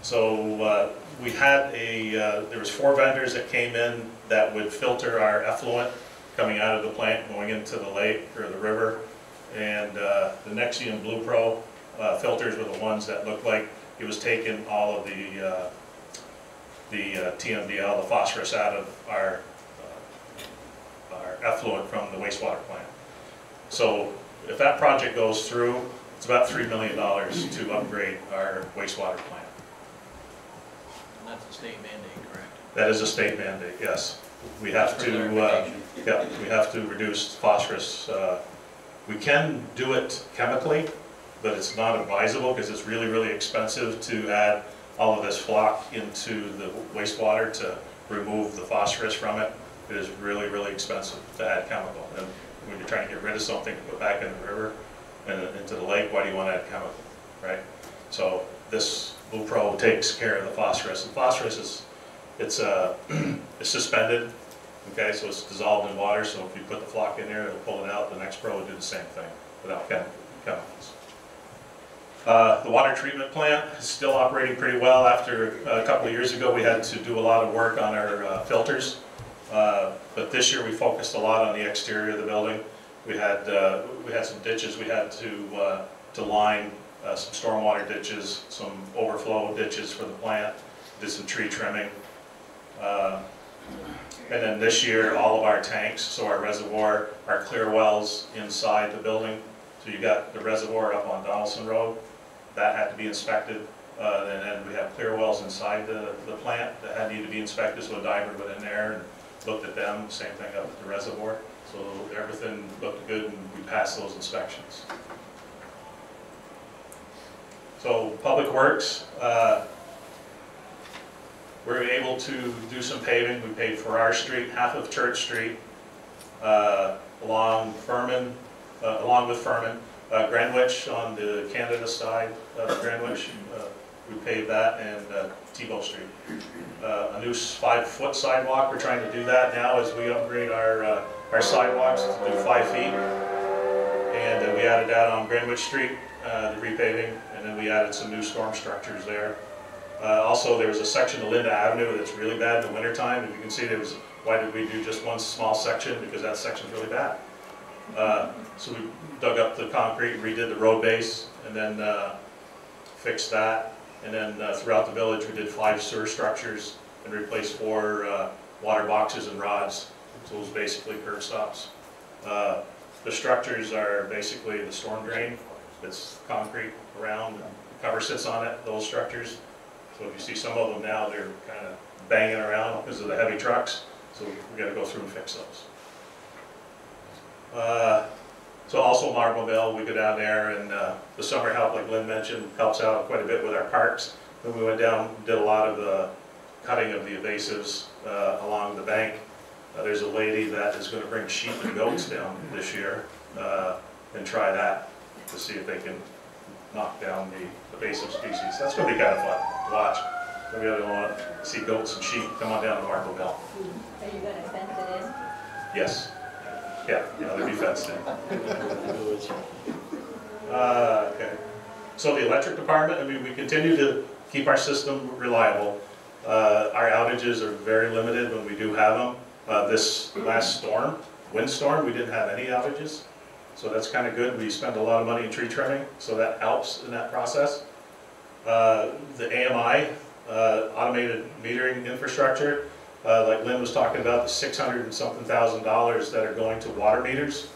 So uh, we had a, uh, there was four vendors that came in that would filter our effluent coming out of the plant, going into the lake or the river. And uh, the Nexom Blue Pro uh, filters were the ones that looked like it was taking all of the, uh, the uh, TMDL, the phosphorus out of our, uh, our effluent from the wastewater plant. So if that project goes through, it's about $3 million to upgrade our wastewater plant. And that's a state mandate, correct? That is a state mandate, yes. We have to, uh, yeah, we have to reduce phosphorus. uh, We can do it chemically, but it's not advisable because it's really, really expensive to add all of this floc into the wastewater to remove the phosphorus from it. It is really, really expensive to add chemical. And when you're trying to get rid of something to put back in the river and into the lake, why do you want to add chemical, right? So this Blue Pro takes care of the phosphorus. And phosphorus is, it's, uh, it's suspended, okay, so it's dissolved in water, so if you put the floc in there, it'll pull it out. The next Pro will do the same thing without chem- chemicals. Uh, The water treatment plant is still operating pretty well. After, uh, a couple of years ago, we had to do a lot of work on our uh, filters. Uh, But this year, we focused a lot on the exterior of the building. We had, uh, we had some ditches we had to, uh, to line, some stormwater ditches, some overflow ditches for the plant, did some tree trimming. And then this year, all of our tanks, so our reservoir, our clear wells inside the building. So you got the reservoir up on Donaldson Road, that had to be inspected. Uh, And then we have clear wells inside the, the plant that had needed to be inspected, so a diver went in there and looked at them, same thing up at the reservoir. So everything looked good and we passed those inspections. So Public Works, uh, we're able to do some paving. We paved Farrar Street, half of Church Street, uh, along Furman, uh, along with Furman. Uh, Greenwich on the Canada side of Greenwich, uh, we paved that, and uh, Tebow Street. Uh, A new five-foot sidewalk, we're trying to do that now as we upgrade our, uh, our sidewalks to do five feet. And uh, we added that on Greenwich Street, uh, the repaving, and then we added some new storm structures there. Uh, Also, there was a section of Linda Avenue that's really bad in the wintertime, and you can see there was, why did we do just one small section? Because that section's really bad. Uh, So we dug up the concrete, redid the road base, and then uh, fixed that. And then uh, throughout the village, we did five sewer structures and replaced four uh, water boxes and rods. So it was basically curb stops. Uh, The structures are basically the storm drain, it's concrete around, cover sits on it, those structures. So if you see some of them now, they're kind of banging around because of the heavy trucks, so we've gotta go through and fix those. So also Marbleville, we go down there and uh, the summer help, like Lynn mentioned, helps out quite a bit with our parks. Then we went down, did a lot of the cutting of the invasives uh, along the bank. Uh, There's a lady that is gonna bring sheep and goats down this year uh, and try that to see if they can knock down the invasive species. That's gonna be kind of fun to watch. Don't want to see goats and sheep, come on down to Marbleville. Are you gonna fence it in? Yes. Yeah, yeah, they'd be fenced in. Uh, okay. So the electric department, I mean, we continue to keep our system reliable. Uh, our outages are very limited when we do have them. Uh, this last storm, windstorm, we didn't have any outages. So that's kind of good. We spend a lot of money in tree trimming, so that helps in that process. Uh, the AMI, uh, automated metering infrastructure, uh, like Lynn was talking about, the six hundred and something thousand dollars that are going to water meters.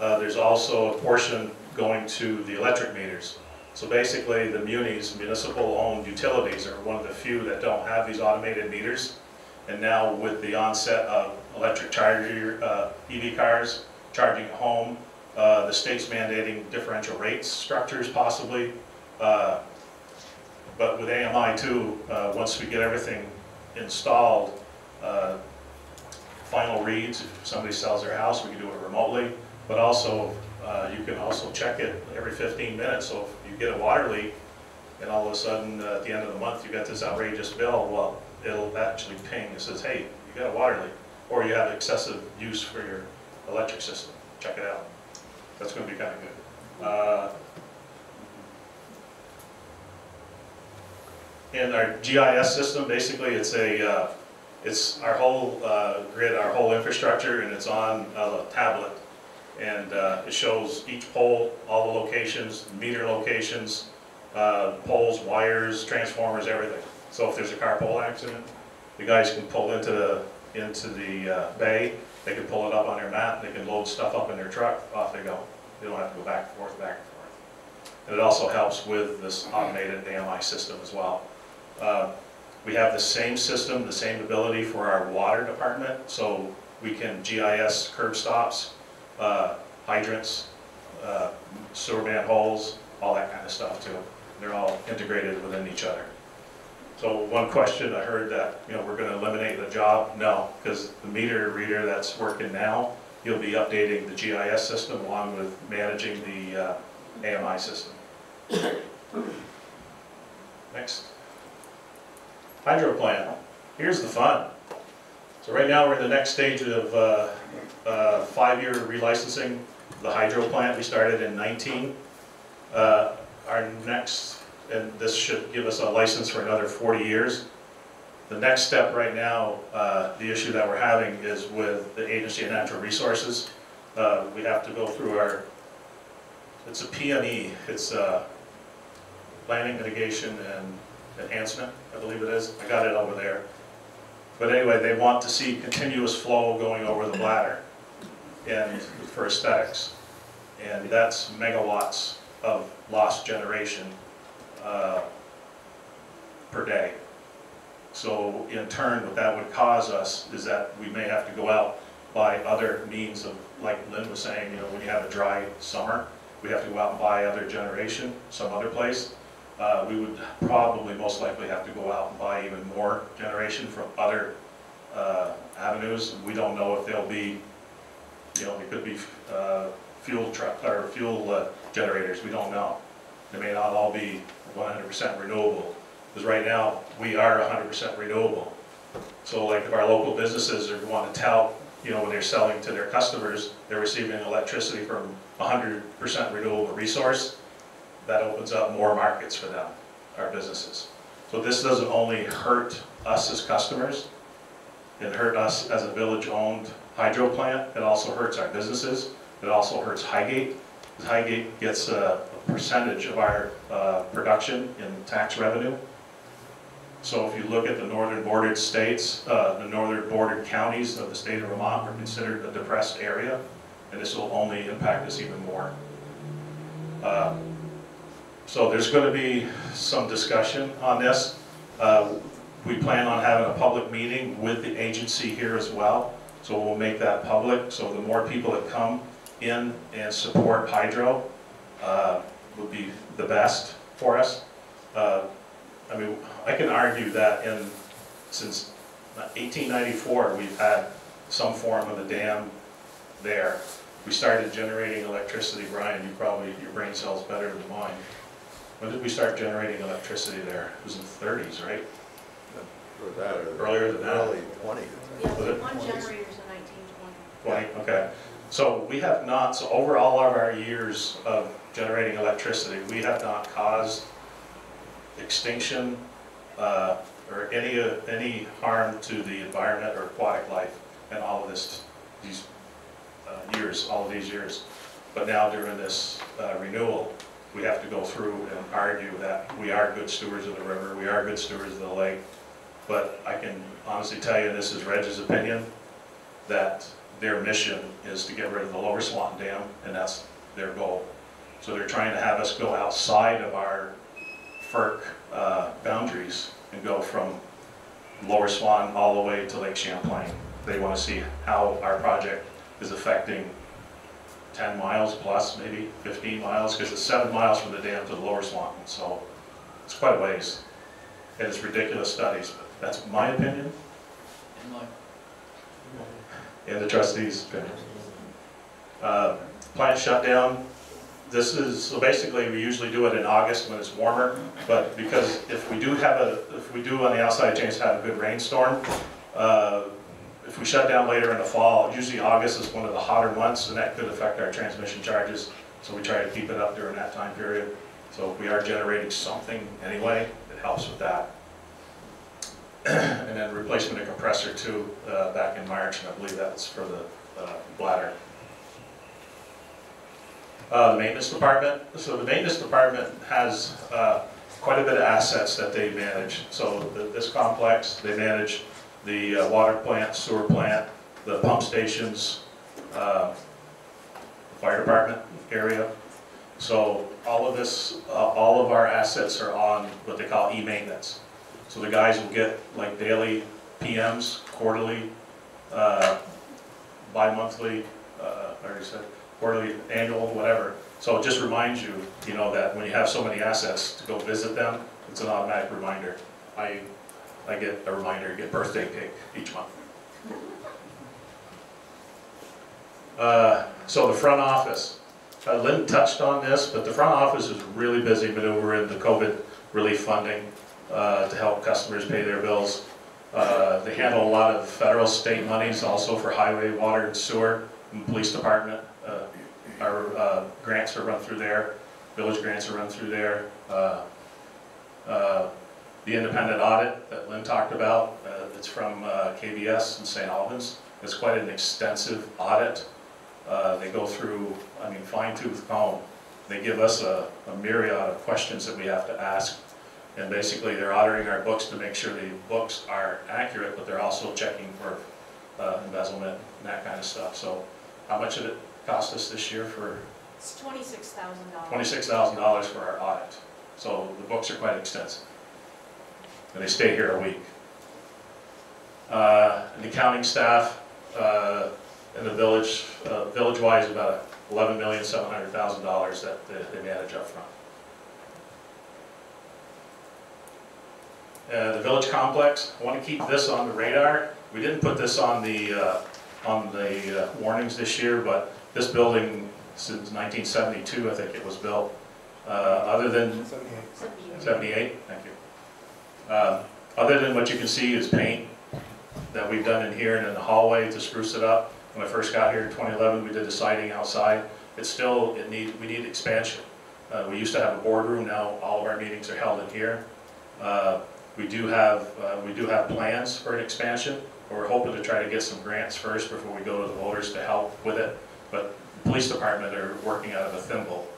Uh, there's also a portion going to the electric meters. So basically, the munis, municipal-owned utilities, are one of the few that don't have these automated meters. And now with the onset of electric charger, uh, EV cars charging at home, uh, the state's mandating differential rates structures possibly. Uh, But with AMI too, uh, once we get everything installed, uh, final reads, if somebody sells their house, we can do it remotely. But also, uh, you can also check it every 15 minutes, so if you get a water leak, and all of a sudden, uh, at the end of the month, you got this outrageous bill, well, it'll actually ping, it says, hey, you got a water leak, or you have excessive use for your electric system, check it out. That's gonna be kinda good. Uh, And our GIS system, basically, it's a, uh, it's our whole uh, grid, our whole infrastructure, and it's on a tablet. And uh, it shows each pole, all the locations, meter locations, uh, poles, wires, transformers, everything. So if there's a car pole accident, the guys can pull into the, into the uh, bay, they can pull it up on their map, they can load stuff up in their truck, off they go. They don't have to go back and forth, back and forth. And it also helps with this automated AMI system as well. We have the same system, the same ability for our water department, so we can GIS curb stops, uh, hydrants, uh, sewer manholes, all that kind of stuff too. They're all integrated within each other. So one question, I heard that, you know, we're gonna eliminate the job. No, because the meter reader that's working now, he'll be updating the GIS system along with managing the uh, AMI system. Next. Hydro plant. Here's the fun. So right now, we're in the next stage of uh, uh, five-year relicensing the hydro plant. We started in 19. Uh, Our next, and this should give us a license for another 40 years. The next step right now, uh, the issue that we're having is with the Agency of Natural Resources. Uh, We have to go through our, it's a PME, it's uh, Planning, Mitigation, and Enhancement, I believe it is. I got it over there. But anyway, they want to see continuous flow going over the bladder and for aesthetics. And that's megawatts of lost generation uh, per day. So in turn, what that would cause us is that we may have to go out by other means of, like Lynn was saying, you know, when you have a dry summer, we have to go out and buy other generation some other place. Uh, We would probably most likely have to go out and buy even more generation from other uh, avenues. We don't know if they'll be, you know, it could be uh, fuel truck, or fuel uh, generators, we don't know. They may not all be 100% renewable, because right now, we are 100% renewable. So like if our local businesses are want to tout, you know, when they're selling to their customers, they're receiving electricity from 100% renewable resource, that opens up more markets for them, our businesses. So this doesn't only hurt us as customers, it hurt us as a village-owned hydro plant, it also hurts our businesses, it also hurts Highgate. Highgate gets a a percentage of our uh, production in tax revenue. So if you look at the northern bordered states, uh, the northern bordered counties of the state of Vermont are considered a depressed area, and this will only impact us even more. Uh, So there's going to be some discussion on this. Uh, We plan on having a public meeting with the agency here as well, so we'll make that public. So the more people that come in and support hydro uh, would be the best for us. Uh, I mean, I can argue that in, since 1894, we've had some form of a dam there. We started generating electricity, Brian, you probably, your brain cell's better than mine. When did we start generating electricity there? It was in the 30s, right? For that, or Earlier than that? Early twenties. Yeah, Was it? one generator's in nineteen twenty. Right, okay. So we have not, so over all of our years of generating electricity, we have not caused extinction uh, or any, uh, any harm to the environment or aquatic life in all of this, these uh, years, all of these years. But now during this uh, renewal, we have to go through and argue that we are good stewards of the river, we are good stewards of the lake. But I can honestly tell you, this is Reg's opinion, that their mission is to get rid of the Lower Swanton Dam, and that's their goal. So they're trying to have us go outside of our FERC uh, boundaries and go from Lower Swan all the way to Lake Champlain. They want to see how our project is affecting 10 miles plus, maybe 15 miles, because it's seven miles from the dam to the Lower Swan. So it's quite a ways. And it's ridiculous studies, but that's my opinion and the trustees' opinion. Uh, Plant shutdown, this is, so basically, we usually do it in August when it's warmer, but because if we do have a, if we do on the outside chance have a good rainstorm, uh, if we shut down later in the fall, usually August is one of the hotter months, and that could affect our transmission charges, so we try to keep it up during that time period. So if we are generating something anyway, it helps with that. And then replacement of compressor too, uh, back in March, and I believe that's for the uh, bladder. Uh, the maintenance department, so the maintenance department has, uh, quite a bit of assets that they manage. So the- this complex, they manage the uh, water plant, sewer plant, the pump stations, uh, fire department area. So all of this, uh, all of our assets are on what they call e-maintenance. So the guys will get like daily PMs, quarterly, uh, bi-monthly, uh, like I said, quarterly, annual, whatever. So it just reminds you, you know, that when you have so many assets to go visit them, it's an automatic reminder. I, I get a reminder, get birthday cake each month. Uh, So the front office, uh, Lynn touched on this, but the front office is really busy maneuvering the COVID relief funding uh, to help customers pay their bills. Uh, They handle a lot of federal, state monies also for highway, water, and sewer, and police department. Uh, Our uh, grants are run through there, village grants are run through there. The independent audit that Lynn talked about, uh, it's from uh, KBS in St. Albans. It's quite an extensive audit. Uh, They go through, I mean, fine tooth comb. They give us a a myriad of questions that we have to ask. And basically, they're auditing our books to make sure the books are accurate, but they're also checking for uh, embezzlement and that kind of stuff. So how much did it cost us this year for It's twenty-six thousand dollars. twenty-six thousand dollars for our audit? So the books are quite extensive. And they stay here a week. Uh, And the accounting staff uh, in the village, uh, village-wise, about eleven million, seven hundred thousand dollars that they they manage up front. Uh, The village complex, I want to keep this on the radar. We didn't put this on the, uh, on the uh, warnings this year, but this building, since 1972, I think it was built, uh, other than 78, thank you. Um, Other than what you can see is paint that we've done in here and in the hallway to spruce it up. When I first got here in 2011, we did the siding outside. It's still, it need, we need expansion. Uh, We used to have a boardroom, now all of our meetings are held in here. Uh, We do have, uh, we do have plans for an expansion, but we're hoping to try to get some grants first before we go to the voters to help with it. But the police department are working out of a thimble.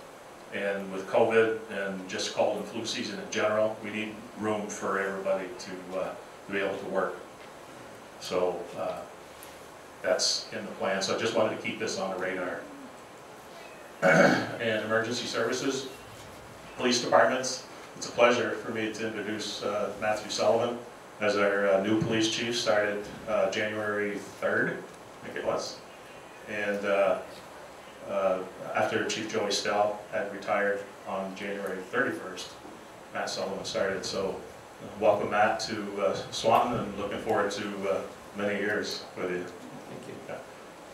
And with COVID and just cold and flu season in general, we need room for everybody to, uh, to be able to work. So, uh, that's in the plan, so I just wanted to keep this on the radar. And emergency services, police departments, it's a pleasure for me to introduce uh, Matthew Sullivan as our uh, new police chief, started uh, January 3rd, I think it was. And uh, after Chief Joey Stell had retired on January 31st, Matt Sullivan started. So uh, welcome Matt to uh, Swanton and looking forward to uh, many years with you. Thank you.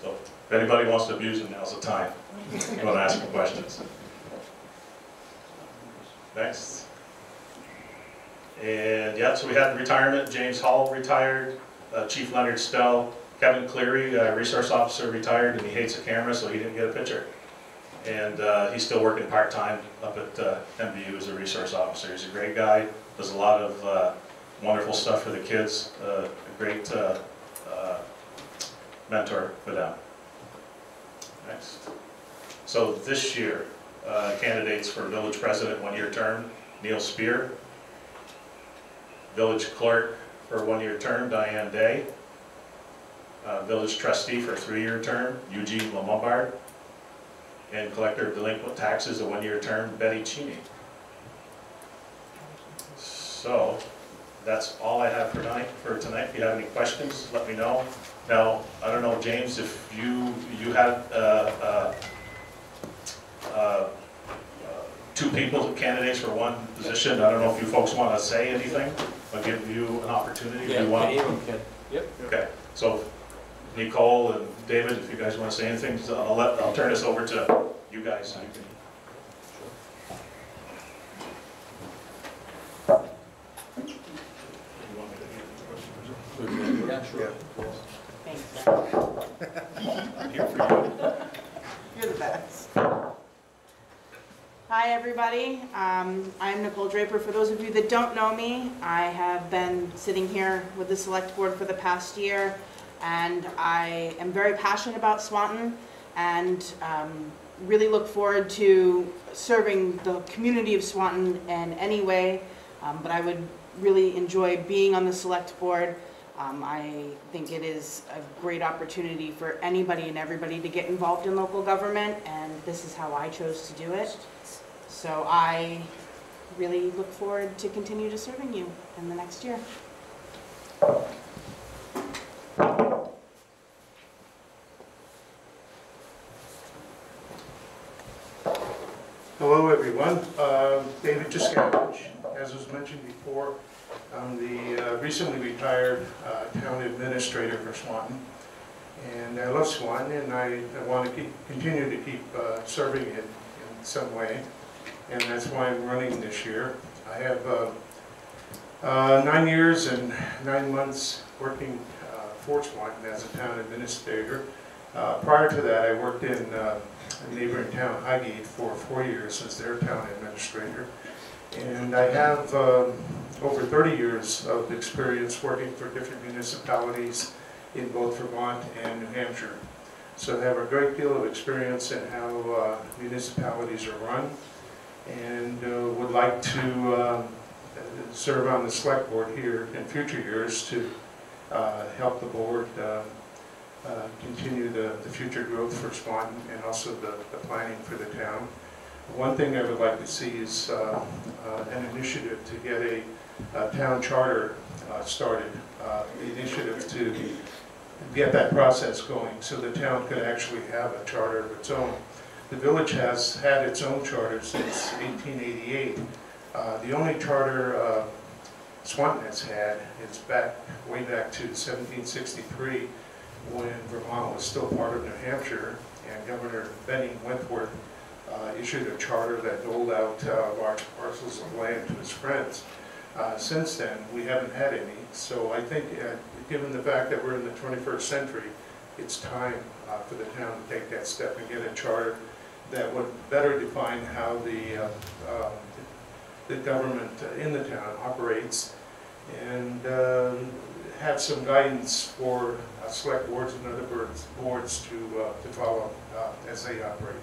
So if anybody wants to abuse him, now's the time. You want to ask him questions. Next. And yeah, so we had retirement, James Hall retired, uh, Chief Leonard Stell, Kevin Cleary, uh, resource officer retired, and he hates a camera, so he didn't get a picture. And uh, he's still working part-time up at uh, MVU as a resource officer. He's a great guy, does a lot of uh, wonderful stuff for the kids, uh, a great uh, uh, mentor for them. Next. So this year, candidates for village president, one-year term, Neil Spear. Village clerk for one-year term, Diane Day. Village trustee for three-year term, Eugene LaBombard. And Collector of Delinquent Taxes, a one-year term, Betty Cheney. So, that's all I have for tonight, for tonight. If you have any questions, let me know. Now, I don't know, James, if you, you had, uh, uh, uh, two people, candidates for one position, I don't know if you folks want to say anything, I'll give you an opportunity if Yeah, you want. any of them can. Yep. Okay, so Nicole and David, if you guys want to say anything, so I'll let, I'll turn this over to you guys. Yeah, you. You're the best. Hi, everybody. Um, I'm Nicole Draper. For those of you that don't know me, I have been sitting here with the Select Board for the past year, and I am very passionate about Swanton, and um, really look forward to serving the community of Swanton in any way. Um, But I would really enjoy being on the Select Board. Um, I think it is a great opportunity for anybody and everybody to get involved in local government, and this is how I chose to do it. So I really look forward to continue to serving you in the next year. Hello, everyone. Um, David Jescavage, as was mentioned before, I'm the uh, recently retired uh, town administrator for Swanton. And I love Swanton, and I I want to keep, continue to keep uh, serving it in some way. And that's why I'm running this year. I have uh, uh, nine years and nine months working for Swanton as a town administrator. Uh, Prior to that, I worked in uh, a neighboring town, Highgate, for four years as their town administrator. And I have um, over 30 years of experience working for different municipalities in both Vermont and New Hampshire. So I have a great deal of experience in how uh, municipalities are run and uh, would like to um, serve on the select board here in future years to help the board um, uh, continue the, the future growth for Swanton and also the, the planning for the town. One thing I would like to see is uh, uh, an initiative to get a, a town charter uh, started, uh, the initiative to get that process going so the town could actually have a charter of its own. The village has had its own charter since 1888. Uh, The only charter uh, Swanton has had It's back, way back to 1763, when Vermont was still part of New Hampshire, and Governor Benning Wentworth uh, issued a charter that doled out uh, large parcels of land to his friends. Uh, Since then, we haven't had any, so I think, uh, given the fact that we're in the 21st century, it's time uh, for the town to take that step and get a charter that would better define how the, uh, the government in the town operates and um, have some guidance for uh, select boards and other boards, boards to, uh, to follow uh, as they operate.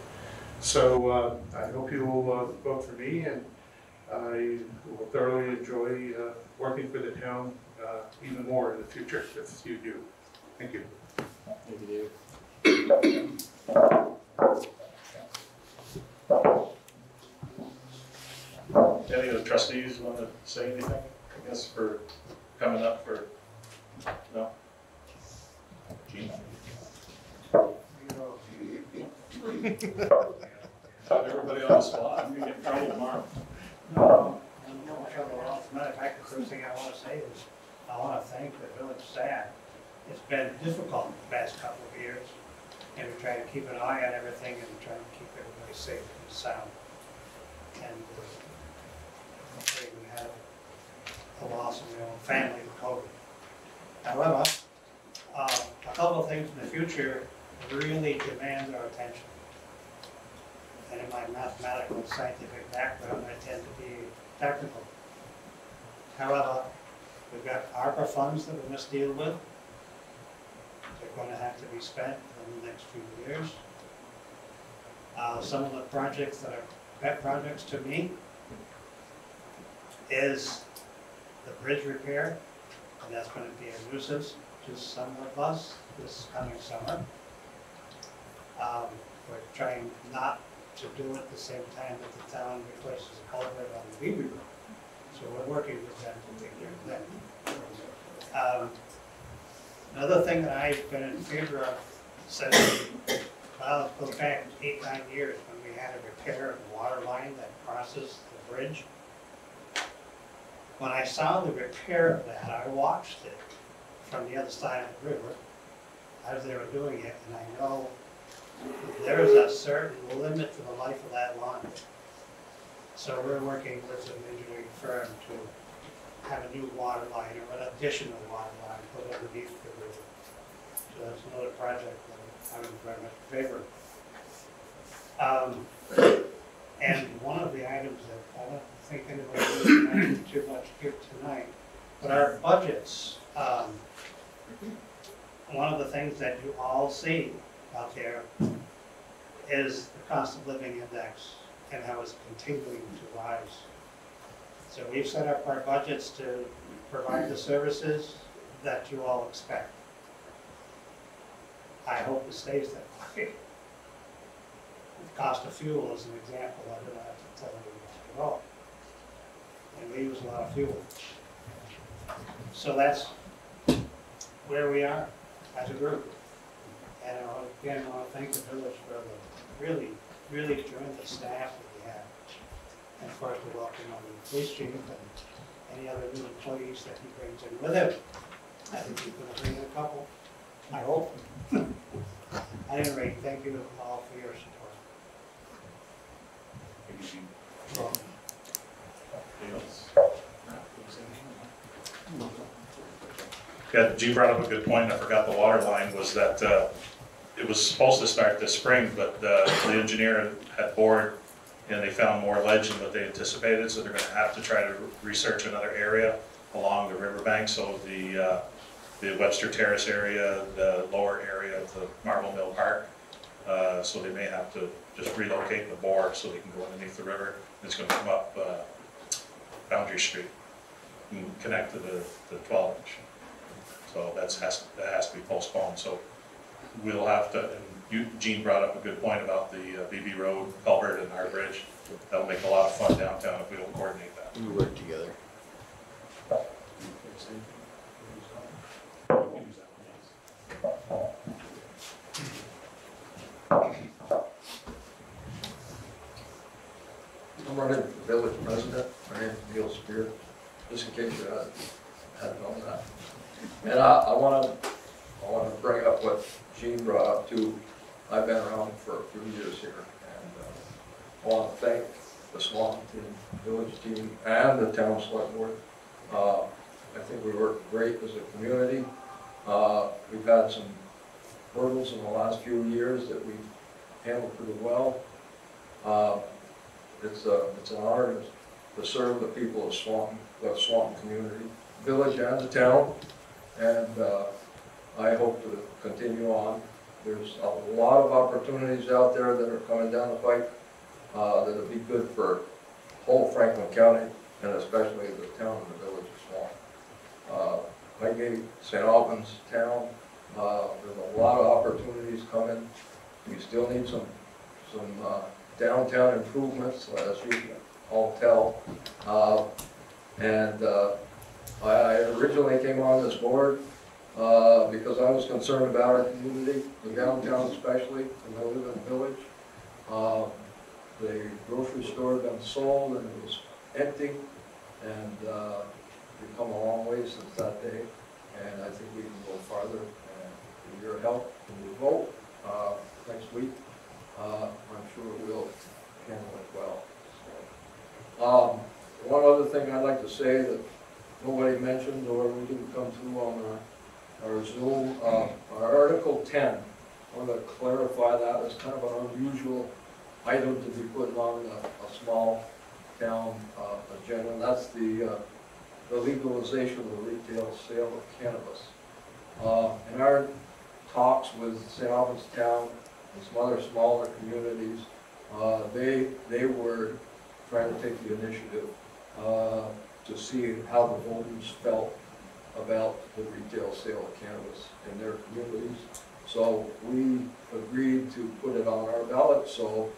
So uh, I hope you will uh, vote for me, and I will thoroughly enjoy uh, working for the town uh, even more in the future if you do. Thank you. Thank you. Any of the trustees want to say anything, I guess, for coming up for, no? Gene? Everybody on the spot, I'm gonna get in trouble tomorrow. No, no trouble at all. As a matter of fact, the first thing I want to say is, I want to thank the village staff. It's been difficult the past couple of years, and we try to keep an eye on everything and try to keep everybody safe and sound. And uh, I'm afraid we had loss own family COVID. However, uh, a couple of things in the future really demand our attention. And in my mathematical scientific background, I tend to be technical. However, we've got ARPA funds that we must deal with. They're going to have to be spent in the next few years. Uh, some of the projects that are pet projects to me is the bridge repair, and that's going to be a nuisance to some of us this coming summer. Um, We're trying not to do it at the same time that the town replaces a culvert on the Beebe Road. So we're working with them to care that. Um, Another thing that I've been in favor of since, well, it back eight, nine years when we had a repair of the water line that crosses the bridge. When I saw the repair of that, I watched it from the other side of the river as they were doing it, and I know there is a certain limit to the life of that line. So we're working with an engineering firm to have a new water line or an additional water line put underneath the river. So that's another project that I'm very much in favor. Um, And one of the items that I don't think anybody really mentioned too much here tonight, but our budgets, um, one of the things that you all see out there is the cost of living index and how it's continuing to rise. So we've set up our budgets to provide the services that you all expect. I hope it stays that way. The cost of fuel is an example, I don't have to tell you at all. And we use a lot of fuel. So that's where we are as a group. And I again, I want to thank the village for the really, really tremendous staff that we have. And of course, we welcome on the police chief and any other new employees that he brings in with him. I think he's gonna bring in a couple, I hope. At any rate, thank you all for your support. Yeah, Gene brought up a good point, I forgot the water line, was that uh, it was supposed to start this spring, but uh, the engineer had bored and they found more ledge than what they anticipated, so they're gonna have to try to research another area along the riverbank, so the, uh, the Webster Terrace area, the lower area of the Marble Mill Park. Uh, So they may have to just relocate the bore so they can go underneath the river. It's gonna come up Boundary Street and connect to the, the twelve inch. So that's, has, that has to be postponed, so we'll have to, and you, Gene brought up a good point about the uh, Beebe Road culvert and our bridge. That'll make a lot of fun downtown if we don't coordinate that. We work together. I'm running for village president, my Neil Spear, just in case you hadn't, known that. And I, I wanna, I wanna bring up what Gene brought up too. I've been around for a few years here, and uh, I wanna thank the Swanton Village team and the town select board. Uh, I think we work great as a community. Uh, we've had some hurdles in the last few years that we've handled pretty well. Uh, it's a, it's an honor to- serve the people of Swanton, the Swanton community, village and the town. And, uh, I hope to continue on. There's a lot of opportunities out there that are coming down the pike uh, that'll be good for whole Franklin County and especially the town and the village of Swanton. Uh, Highgate, St. Albans town, uh, there's a lot of opportunities coming. We still need some, some, uh, downtown improvements, as you all tell. Uh, And uh, I I originally came on this board uh, because I was concerned about our community, the downtown especially, and I live in the village. Uh, The grocery store had been sold and it was empty, and uh, we've come a long way since that day. And I think we can go farther, and with your help, when you vote uh, next week, uh, I'm sure it will handle it well. Um, one other thing I'd like to say that nobody mentioned or we didn't come through on our, our Zoom, uh, our Article ten, I want to clarify that as kind of an unusual item to be put on a, a small town, uh, agenda. That's the, uh, the legalization of the retail sale of cannabis. Uh, in our talks with St. Albans Town and some other smaller communities, uh, they, they were trying to take the initiative uh, to see how the voters felt about the retail sale of cannabis in their communities. So we agreed to put it on our ballot so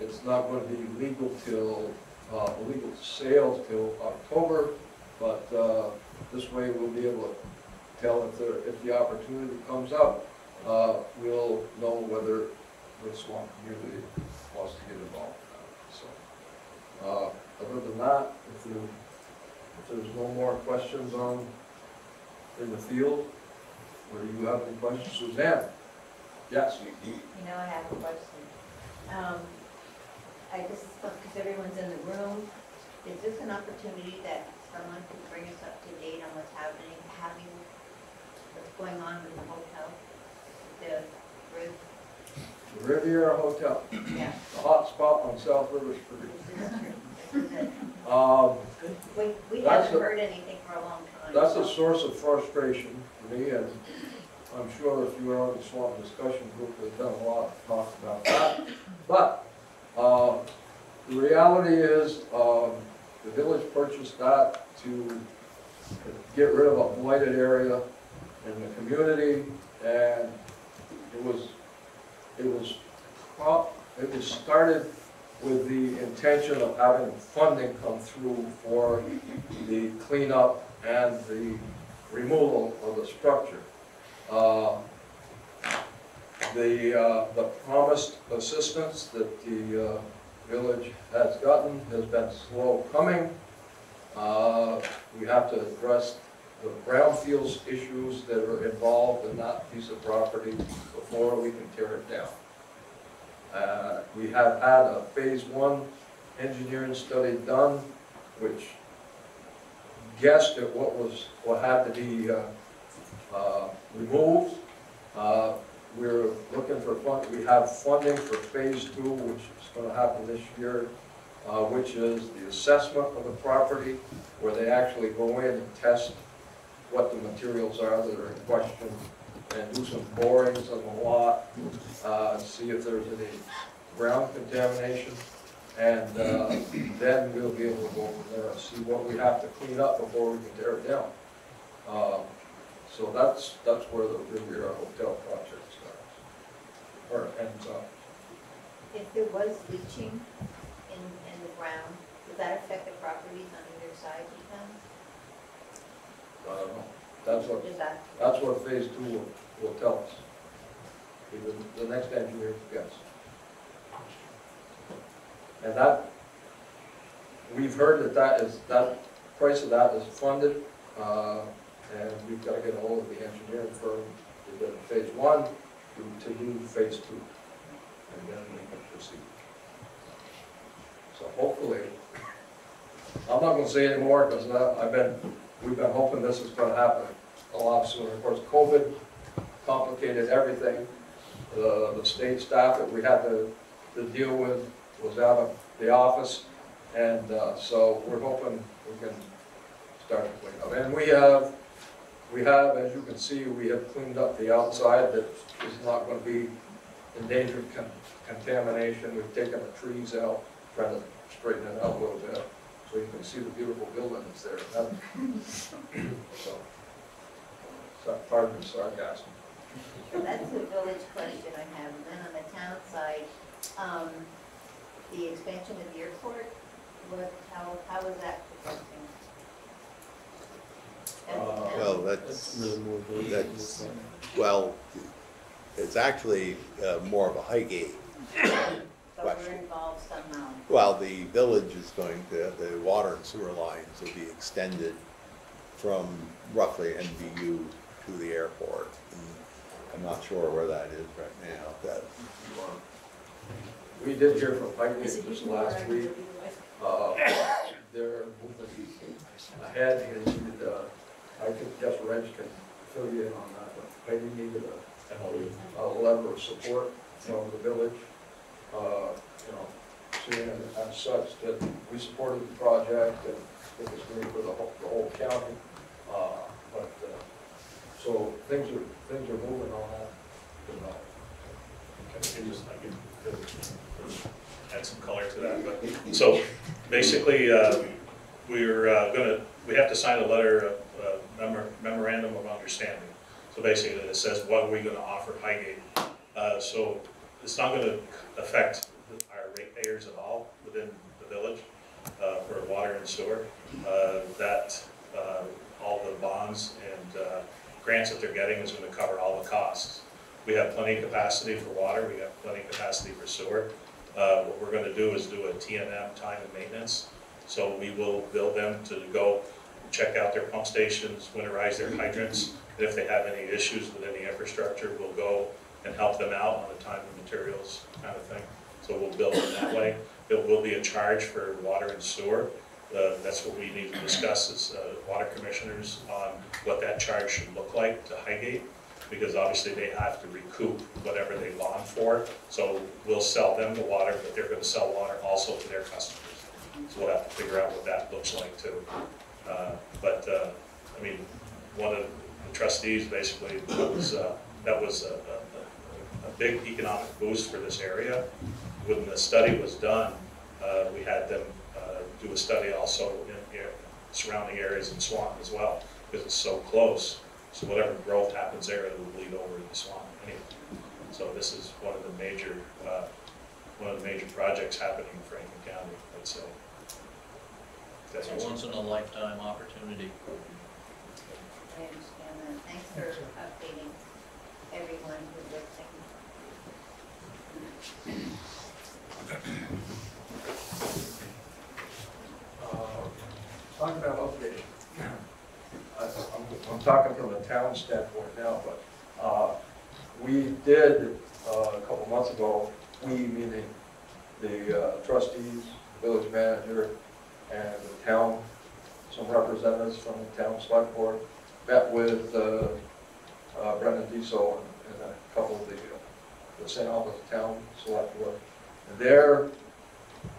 it's not gonna be legal till, uh, legal sales till October, but, uh, this way we'll be able to tell if there, if the opportunity comes up, uh, we'll know whether the Swanton community wants to get involved. So, uh, other than that, if if there's no more questions on, in the field, or do you have any questions, Suzanne? Yes? You know, I have a question. Um, I just, because everyone's in the room, is this an opportunity that someone could bring us up to date on what's happening, having, what's going on with the hotel? The roof, The Riviera Hotel, yeah, the hot spot on South River Street. this is true. This is it. Um, We, we That's haven't a- heard anything for a long time. That's a source of frustration for me, and I'm sure if you were on the Swanton discussion group, there's done a lot of talk about that. But, uh, the reality is, um, the village purchased that to get rid of a blighted area in the community, and it was, it was, it was started with the intention of having funding come through for the cleanup and the removal of the structure. Uh, The, uh, the promised assistance that the uh, village has gotten has been slow coming. Uh, We have to address the brownfields issues that are involved in that piece of property before we can tear it down. Uh, We have had a phase one engineering study done, which guessed at what was, what had to be uh, uh, removed. Uh, We're looking for fund, we have funding for phase two, which is gonna happen this year, uh, which is the assessment of the property, where they actually go in and test what the materials are that are in question, and do some borings on the lot, uh, see if there's any ground contamination. And uh, then we'll be able to go from there and see what we have to clean up before we can tear it down. Uh, So that's, that's where the Riviera Hotel project starts, or ends up. If there was leaching in, in the ground, does that affect the properties on either side? I don't know. That's what, that, that's what phase two will, will tell us. Even the next engineer guess. And that, we've heard that that is, that price of that is funded, uh, and we've got to get a hold of the engineering firm to do phase one, to, to do phase two, and then we can proceed. So hopefully, I'm not gonna say anymore, because I've been, we've been hoping this is gonna happen a lot sooner. Of course, COVID complicated everything. The, the state staff that we had to, to deal with was out of the office, and, uh, so we're hoping we can start to clean up. And we have, we have, as you can see, we have cleaned up the outside that is not gonna be in danger of con- contamination. We've taken the trees out, trying to straighten it out a little bit, so you can see the beautiful buildings there. So, so- pardon the sarcasm. that's a village question I have, and then on the town side, um, the expansion of the airport, what, how, how is that progressing? Uh. Well, That's that's, really more. vague. that's, well, it's actually uh, more of a Highgate. But we're involved somehow. Well, the village is going to, the water and sewer lines will be extended from roughly MVU to the airport. And I'm not sure where that is right now, that, We did hear from Pike this last week. Uh, They're moving ahead, and needed, uh, I think Jeff Reg can fill you in on that, but Pike needed a, a letter of support from the village. Uh, You know, seeing it as such that we supported the project and it was great for the whole, the whole county. Uh, But, uh, so things are, things are moving on that. development. Okay, can just, I can add some color to that, but, so, basically, uh, we're uh, gonna, we have to sign a letter, of uh, memor- memorandum of understanding. So basically, it says, what are we gonna offer Highgate? Uh, So, it's not gonna affect our ratepayers at all within the village uh, for water and sewer. Uh, That, uh, all the bonds and uh, grants that they're getting is gonna cover all the costs. We have plenty of capacity for water, we have plenty of capacity for sewer. Uh, What we're gonna do is do a T and M, time and maintenance. So we will bill them to go check out their pump stations, winterize their hydrants. And if they have any issues with any infrastructure, we'll go and help them out on the time and materials kind of thing. So we'll build them that way. There will be a charge for water and sewer. Uh, That's what we need to discuss as uh, water commissioners on what that charge should look like to Highgate. Because obviously they have to recoup whatever they bond for. So we'll sell them the water, but they're gonna sell water also to their customers. So we'll have to figure out what that looks like too. Uh, But, uh, I mean, one of the trustees basically, was, uh, that was a, a big economic boost for this area. When the study was done, uh, we had them uh, do a study also in the surrounding areas in Swanton as well, because it's so close. So whatever growth happens there, it will bleed over into Swanton anyway. So this is one of the major, uh, one of the major projects happening in Franklin County, I'd say. That's It's a once in a lifetime opportunity. I understand that. Thanks for updating everyone who's listening. Uh, Talking about updating, I'm, I'm talking from the town standpoint now, but, uh, we did, uh, a couple months ago, we meaning the uh, trustees, village manager, and the town, some representatives from the town select board, met with, uh, uh, Brendan Deso and and a couple of the, uh, the St. Albans Town Select Board. And they're,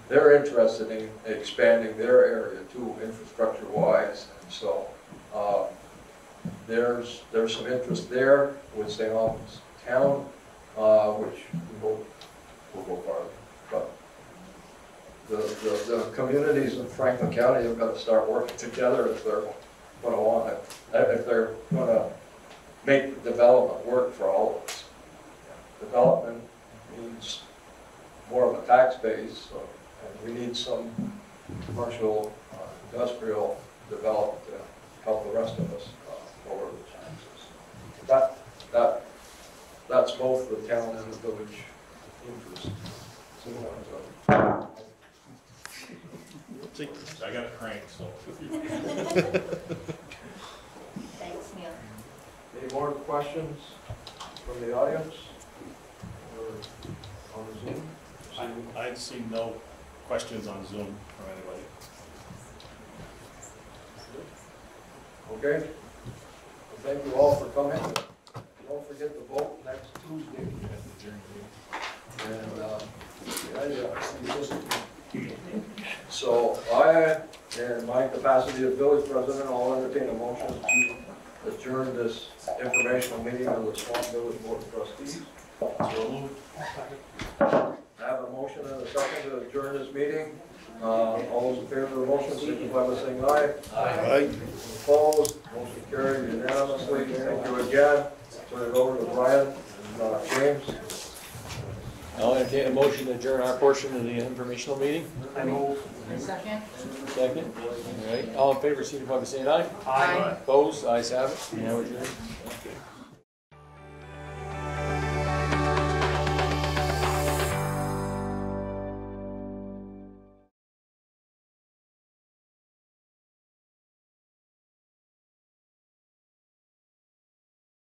they're interested in expanding their area too, infrastructure-wise, and so, uh, there's, there's some interest there with St. Albans Town, uh, which we hope will go farther. But the, the, the communities in Franklin County have got to start working together if they're gonna want it, if they're gonna make the development work for all of us. Development means more of a tax base, so, and we need some commercial, uh, industrial development to help the rest of us uh, lower the taxes. That, that, that's both the town and the village interest. So, uh, I got a crank, so. Thanks, Neil. Any more questions from the audience? On Zoom? I- I'd see no questions on Zoom from anybody. Okay? Well, Thank you all for coming. Don't forget to vote next Tuesday. And, uh, yeah, yeah. So I, in my capacity as village president, I'll entertain a motion to adjourn this informational meeting of the Swanton Village Board of Trustees. So moved. I have a motion and a second to adjourn this meeting. Uh, all those in favor of the motion, signify by saying aye. Aye. Opposed, motion carried unanimously. Thank you again. Turn it over to Brian and uh, James. I'll entertain a motion to adjourn our portion of the informational meeting. I move. Second? Second. All right, all in favor, signify by saying aye. Aye. Opposed, ayes have it. Now adjourned.